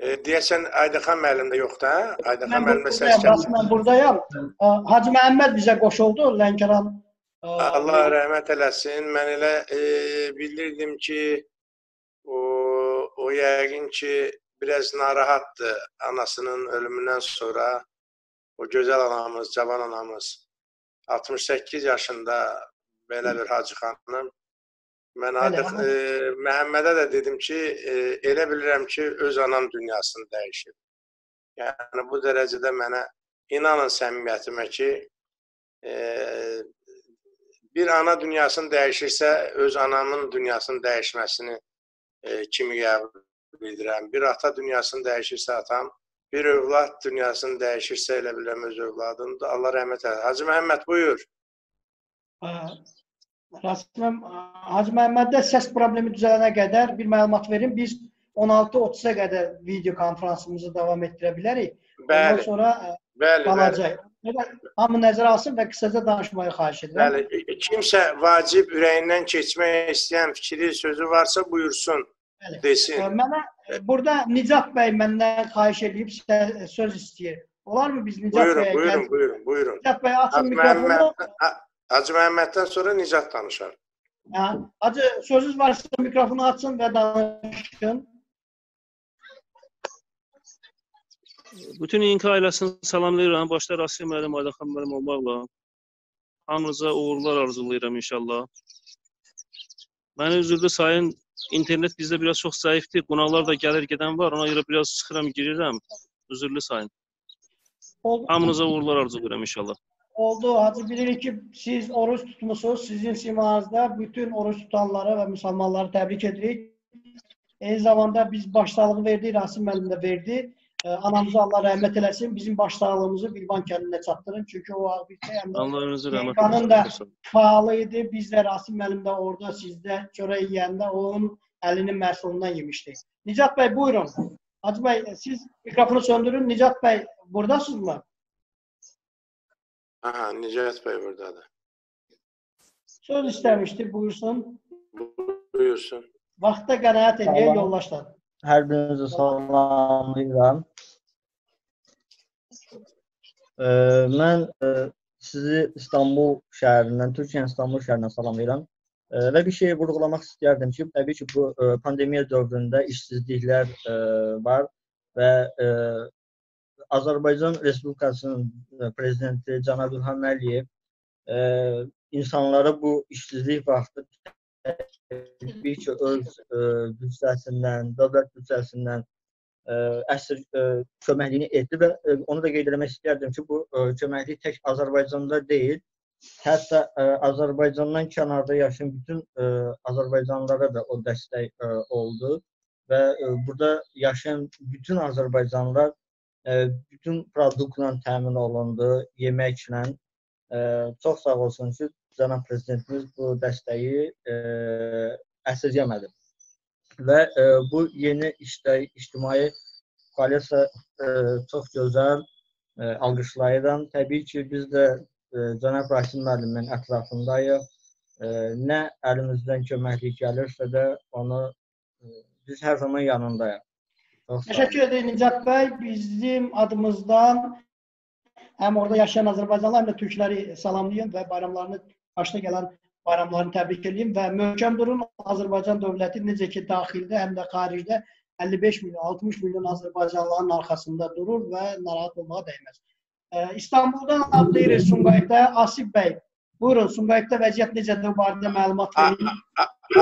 E, deyəsən Aydıxan müəllim də yoxdur, hə? Aydıxan Mən müəllimə səs gəlir. Bax, mən buradayam. Ə, Hacı Məhəmməd bizə qoşuldu, Lənkəran. ə, Allah rəhmət eləsin. Mən elə e, bilirdim ki, o o yəqin ki biraz narahatdır anasının ölümündən sonra. O gözəl anamız, cavan anamız 68 yaşında belə bir Hacı xanım Mən amma- e, Məhəmmədə də dedim ki, e, elə bilirəm ki, öz anam dünyasını dəyişib. Yəni bu dərəcədə mənə inanın səmimiyyətimə ki, e, bir ana dünyasını dəyişirsə, öz anamın dünyasını dəyişməsini e, kimi qəbul edirəm. Bir ata dünyasını dəyişirsə atam, bir övlad dünyasını dəyişirsə elə bilirəm öz övladımdır. Allah rəhmət eləsin. Hacı Məhəmməd buyur. Ə, Rasiməm, Hacı Məhəmməddə səs problemi düzələnə qədər bir məlumat verim. Biz 16:30-a qədər video konfransımızı davam etdirə bilərik. Ondan Bəli. sonra ə, Bəli, bəli. qalacaq. Nədən hamı nəzərə alsın və qısaca danışmağı xahiş edirəm. Bəli, kimsə vacib ürəyindən keçmək istəyən fikri, sözü varsa buyursun, Bəli. desin. Ə, Mənə ə, burada Nicat bəy məndən xahiş edib sə- söz istəyir. Olarmı biz Nicat Buyurun, bəyə buyurun, gəl- buyurun, buyurun. Nicat bəy açın Hacı mikrofonu. Məhəmməd, Ha- Hacı Məhəmməddən sonra Nicat danışar. Hə, Hacı sözünüz varsa mikrofonu açın və danışın. Bütün İnka ailəsini salamlayıram. Başda Rasim müəllim, Aydaxan müəllim olmaqla. Hamınıza uğurlar arzulayıram inşallah. Məni üzrlü sayın, internet bizdə biraz çox zəifdir. Qonaqlar da gəlir gedən var. Ona görə biraz sıxıram girirəm. Üzrlü sayın. Hamınıza uğurlar arzulayıram inşallah. Oldu. Hacı bilirik ki siz oruç tutmusunuz. Sizin simanızda bütün oruç tutanları ve Müslümanları tebrik edirik. Eyni zamanda biz başsağlığı verdi, Rasim müəllim də verdi. Ee, anamıza Allah rəhmət eləsin. Bizim başsağlığımızı Bilban kəndinə çatdırın. Çünki o abiddə həm də Allah önünüzü rəhmət Yayqanın da eylesin. faalı idi. Biz də Rasim müəllim də orada sizdə çörək yeyəndə onun əlinin məhsulundan yemişdik. Nicat bəy buyurun. Hacı bəy siz mikrofonu söndürün. Nicat bəy buradasınızmı? Aha, Nicat Bey buradadır. Söz istemişti. Buyursun. Buyursun. Vaxta qənaət edən Tamam. yoldaşlar. Hər birinizi salamlayıram. Ee, mən e, sizi İstanbul şəhərindən, Türkiyənin İstanbul şəhərindən salamlayıram. E, və bir şey vurğulamaq istəyərdim ki, təbii ki, bu e, pandemiya dövründə işsizliklər e, var və e, Azərbaycan Respublikasının e, prezidenti Cənab İlham Əliyev e, insanlara bu işsizlik vaxtı təbii ki, öz e, büdcəsindən, dövlət büdcəsindən ə, əsr ə, köməkliyini etdi və ə, onu da qeyd etmək istərdim ki, bu ə, köməklik tək Azərbaycanda deyil, hətta ə, Azərbaycandan kənarda yaşayan bütün ə, Azərbaycanlılara da o dəstək ə, oldu və ə, burada yaşayan bütün Azərbaycanlılar ə, bütün produktla təmin olundu, yeməklə. Ə, çox sağ olsun ki, cənab prezidentimiz bu dəstəyi ə, əsirgəmədi və e, bu yeni işdə ictimai koalisiya e, çox gözəl e, alqışlayıram. Təbii ki, biz də e, cənab Rasim müəllimin ətrafındayıq. E, nə əlimizdən köməklik gəlirsə də onu e, biz hər zaman yanındayıq. Teşekkür ederim Nicat Bey. Bizim adımızdan hem orada yaşayan Azerbaycanlılar hem de Türkleri salamlayın ve bayramlarını başta gelen bayramlarını təbrik edeyim və möhkəm durun. Azərbaycan dövləti necə ki daxildə həm də xaricdə 55 milyon, 60 milyon Azərbaycanlıların arxasında durur və narahat olmağa dəyməz. İstanbuldan adlayırıq Sumqayıtda Asif bəy. Buyurun Sumqayıtda vəziyyət necədir bu barədə məlumat verin.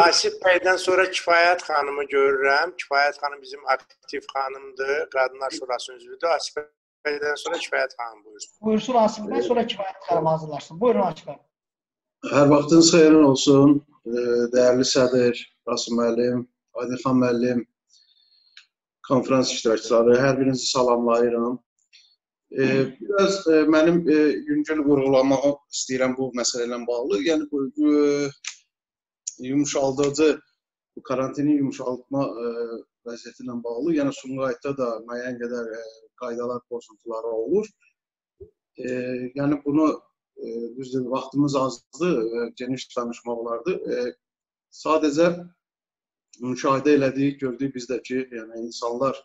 Asif Bey'den sonra Kifayət xanımı görürəm. Kifayət xanım bizim aktiv xanımdır. Qadınlar Şurası üzvüdür. Asif Bey'den sonra Kifayət xanım buyursun. Buyursun Asif bəy, sonra Kifayət xanım hazırlarsın. Buyurun Asif bəy. Hər vaxtınız xeyir olsun. Ee, Dəyərli sədr, Qasım müəllim, Aydınxan müəllim, konfrans iştirakçıları, hər birinizi salamlayıram. Biraz e, mənim e, yüngül vurğulamaq istəyirəm bu məsələ ilə bağlı. Yəni bu bu, e, yumşaldıcı bu karantini yumşaltma e, vəziyyəti ilə bağlı, yəni Sumqayıtda da müəyyən qədər e, qaydalar pozuntuları olur. E, yəni bunu e, düzdür, vaxtımız azdır, e, geniş danışmaq olardı. E, sadəcə müşahidə elədik, gördük bizdə ki, yəni insanlar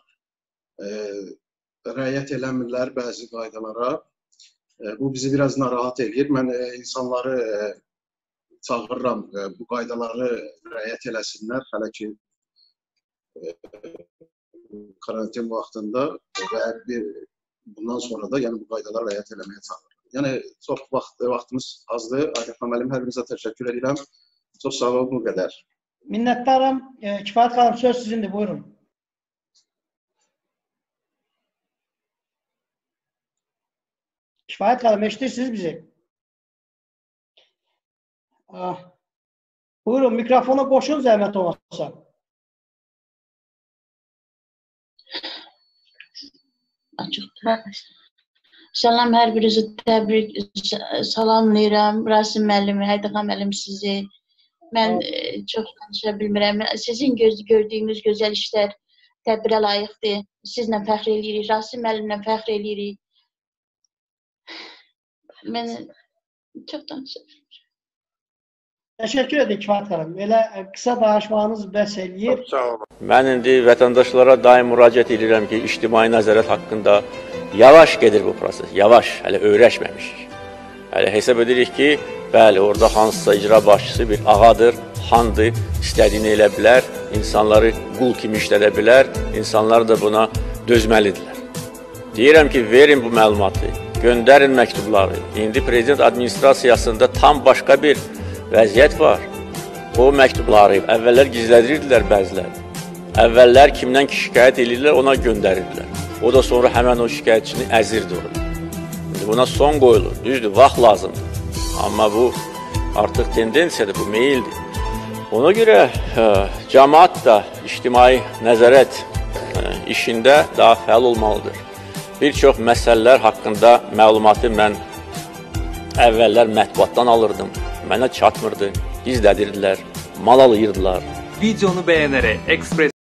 e, rəayət eləmirlər bəzi qaydalara. E, bu bizi biraz narahat eləyir. Mən e, insanları e, çağırıram bu qaydaları rəayət eləsinlər, hələ ki karantin vaxtında və bir bundan sonra da yəni bu qaydalara rəayət eləməyə çağırıram. Yəni çox vaxt vaxtımız azdır. Adətən müəllim hər birinizə təşəkkür edirəm. Çox sağ olun bu qədər. Minnettarım. E, Kifayət xanım söz sizindir. Buyurun. Kifayət xanım eşitirsiniz bizi? Ah. Buyurun mikrofonu boşun zəhmət olmasa. Açıqdır. Salam hər birinizi təbrik salamlayıram. Rasim müəllimi, Həydəxan müəllim sizi. Mən e, çox danışa bilmirəm. Sizin göz, gördüyünüz gözəl işlər təbirə layiqdir. Sizlə fəxr eləyirik, Rasim müəllimlə fəxr eləyirik. Mən çox danışıram. Təşəkkür edirəm Kifayət xanım. Elə e, qısa danışmağınız bəs eləyir. Sağ olun. Mən indi vətəndaşlara daim müraciət edirəm ki, ictimai nəzarət haqqında yavaş gedir bu proses, yavaş, hələ öyrəşməmişik. Hələ hesab edirik ki, bəli, orada hansısa icra başçısı bir ağadır, xandır, istədiyini elə bilər, insanları qul kimi işlədə bilər, insanlar da buna dözməlidirlər. Deyirəm ki, verin bu məlumatı, göndərin məktubları. İndi prezident administrasiyasında tam başqa bir vəziyyət var. O məktubları əvvəllər gizlədirdilər bəziləri. Əvvəllər kimdən ki şikayət edirlər, ona göndərirdilər. O da sonra həmən o şikayətçini əzirdi orada. İndi buna son qoyulur. Düzdür, vaxt lazımdır. Amma bu artıq tendensiyadır, bu meyildir. Ona görə ə, cəmaət də ictimai nəzarət ə, işində daha fəal olmalıdır. Bir çox məsələlər haqqında məlumatı mən əvvəllər mətbuatdan alırdım. Mənə çatmırdı, gizlədirdilər, mal alayırdılar. Videonu beğenerek Express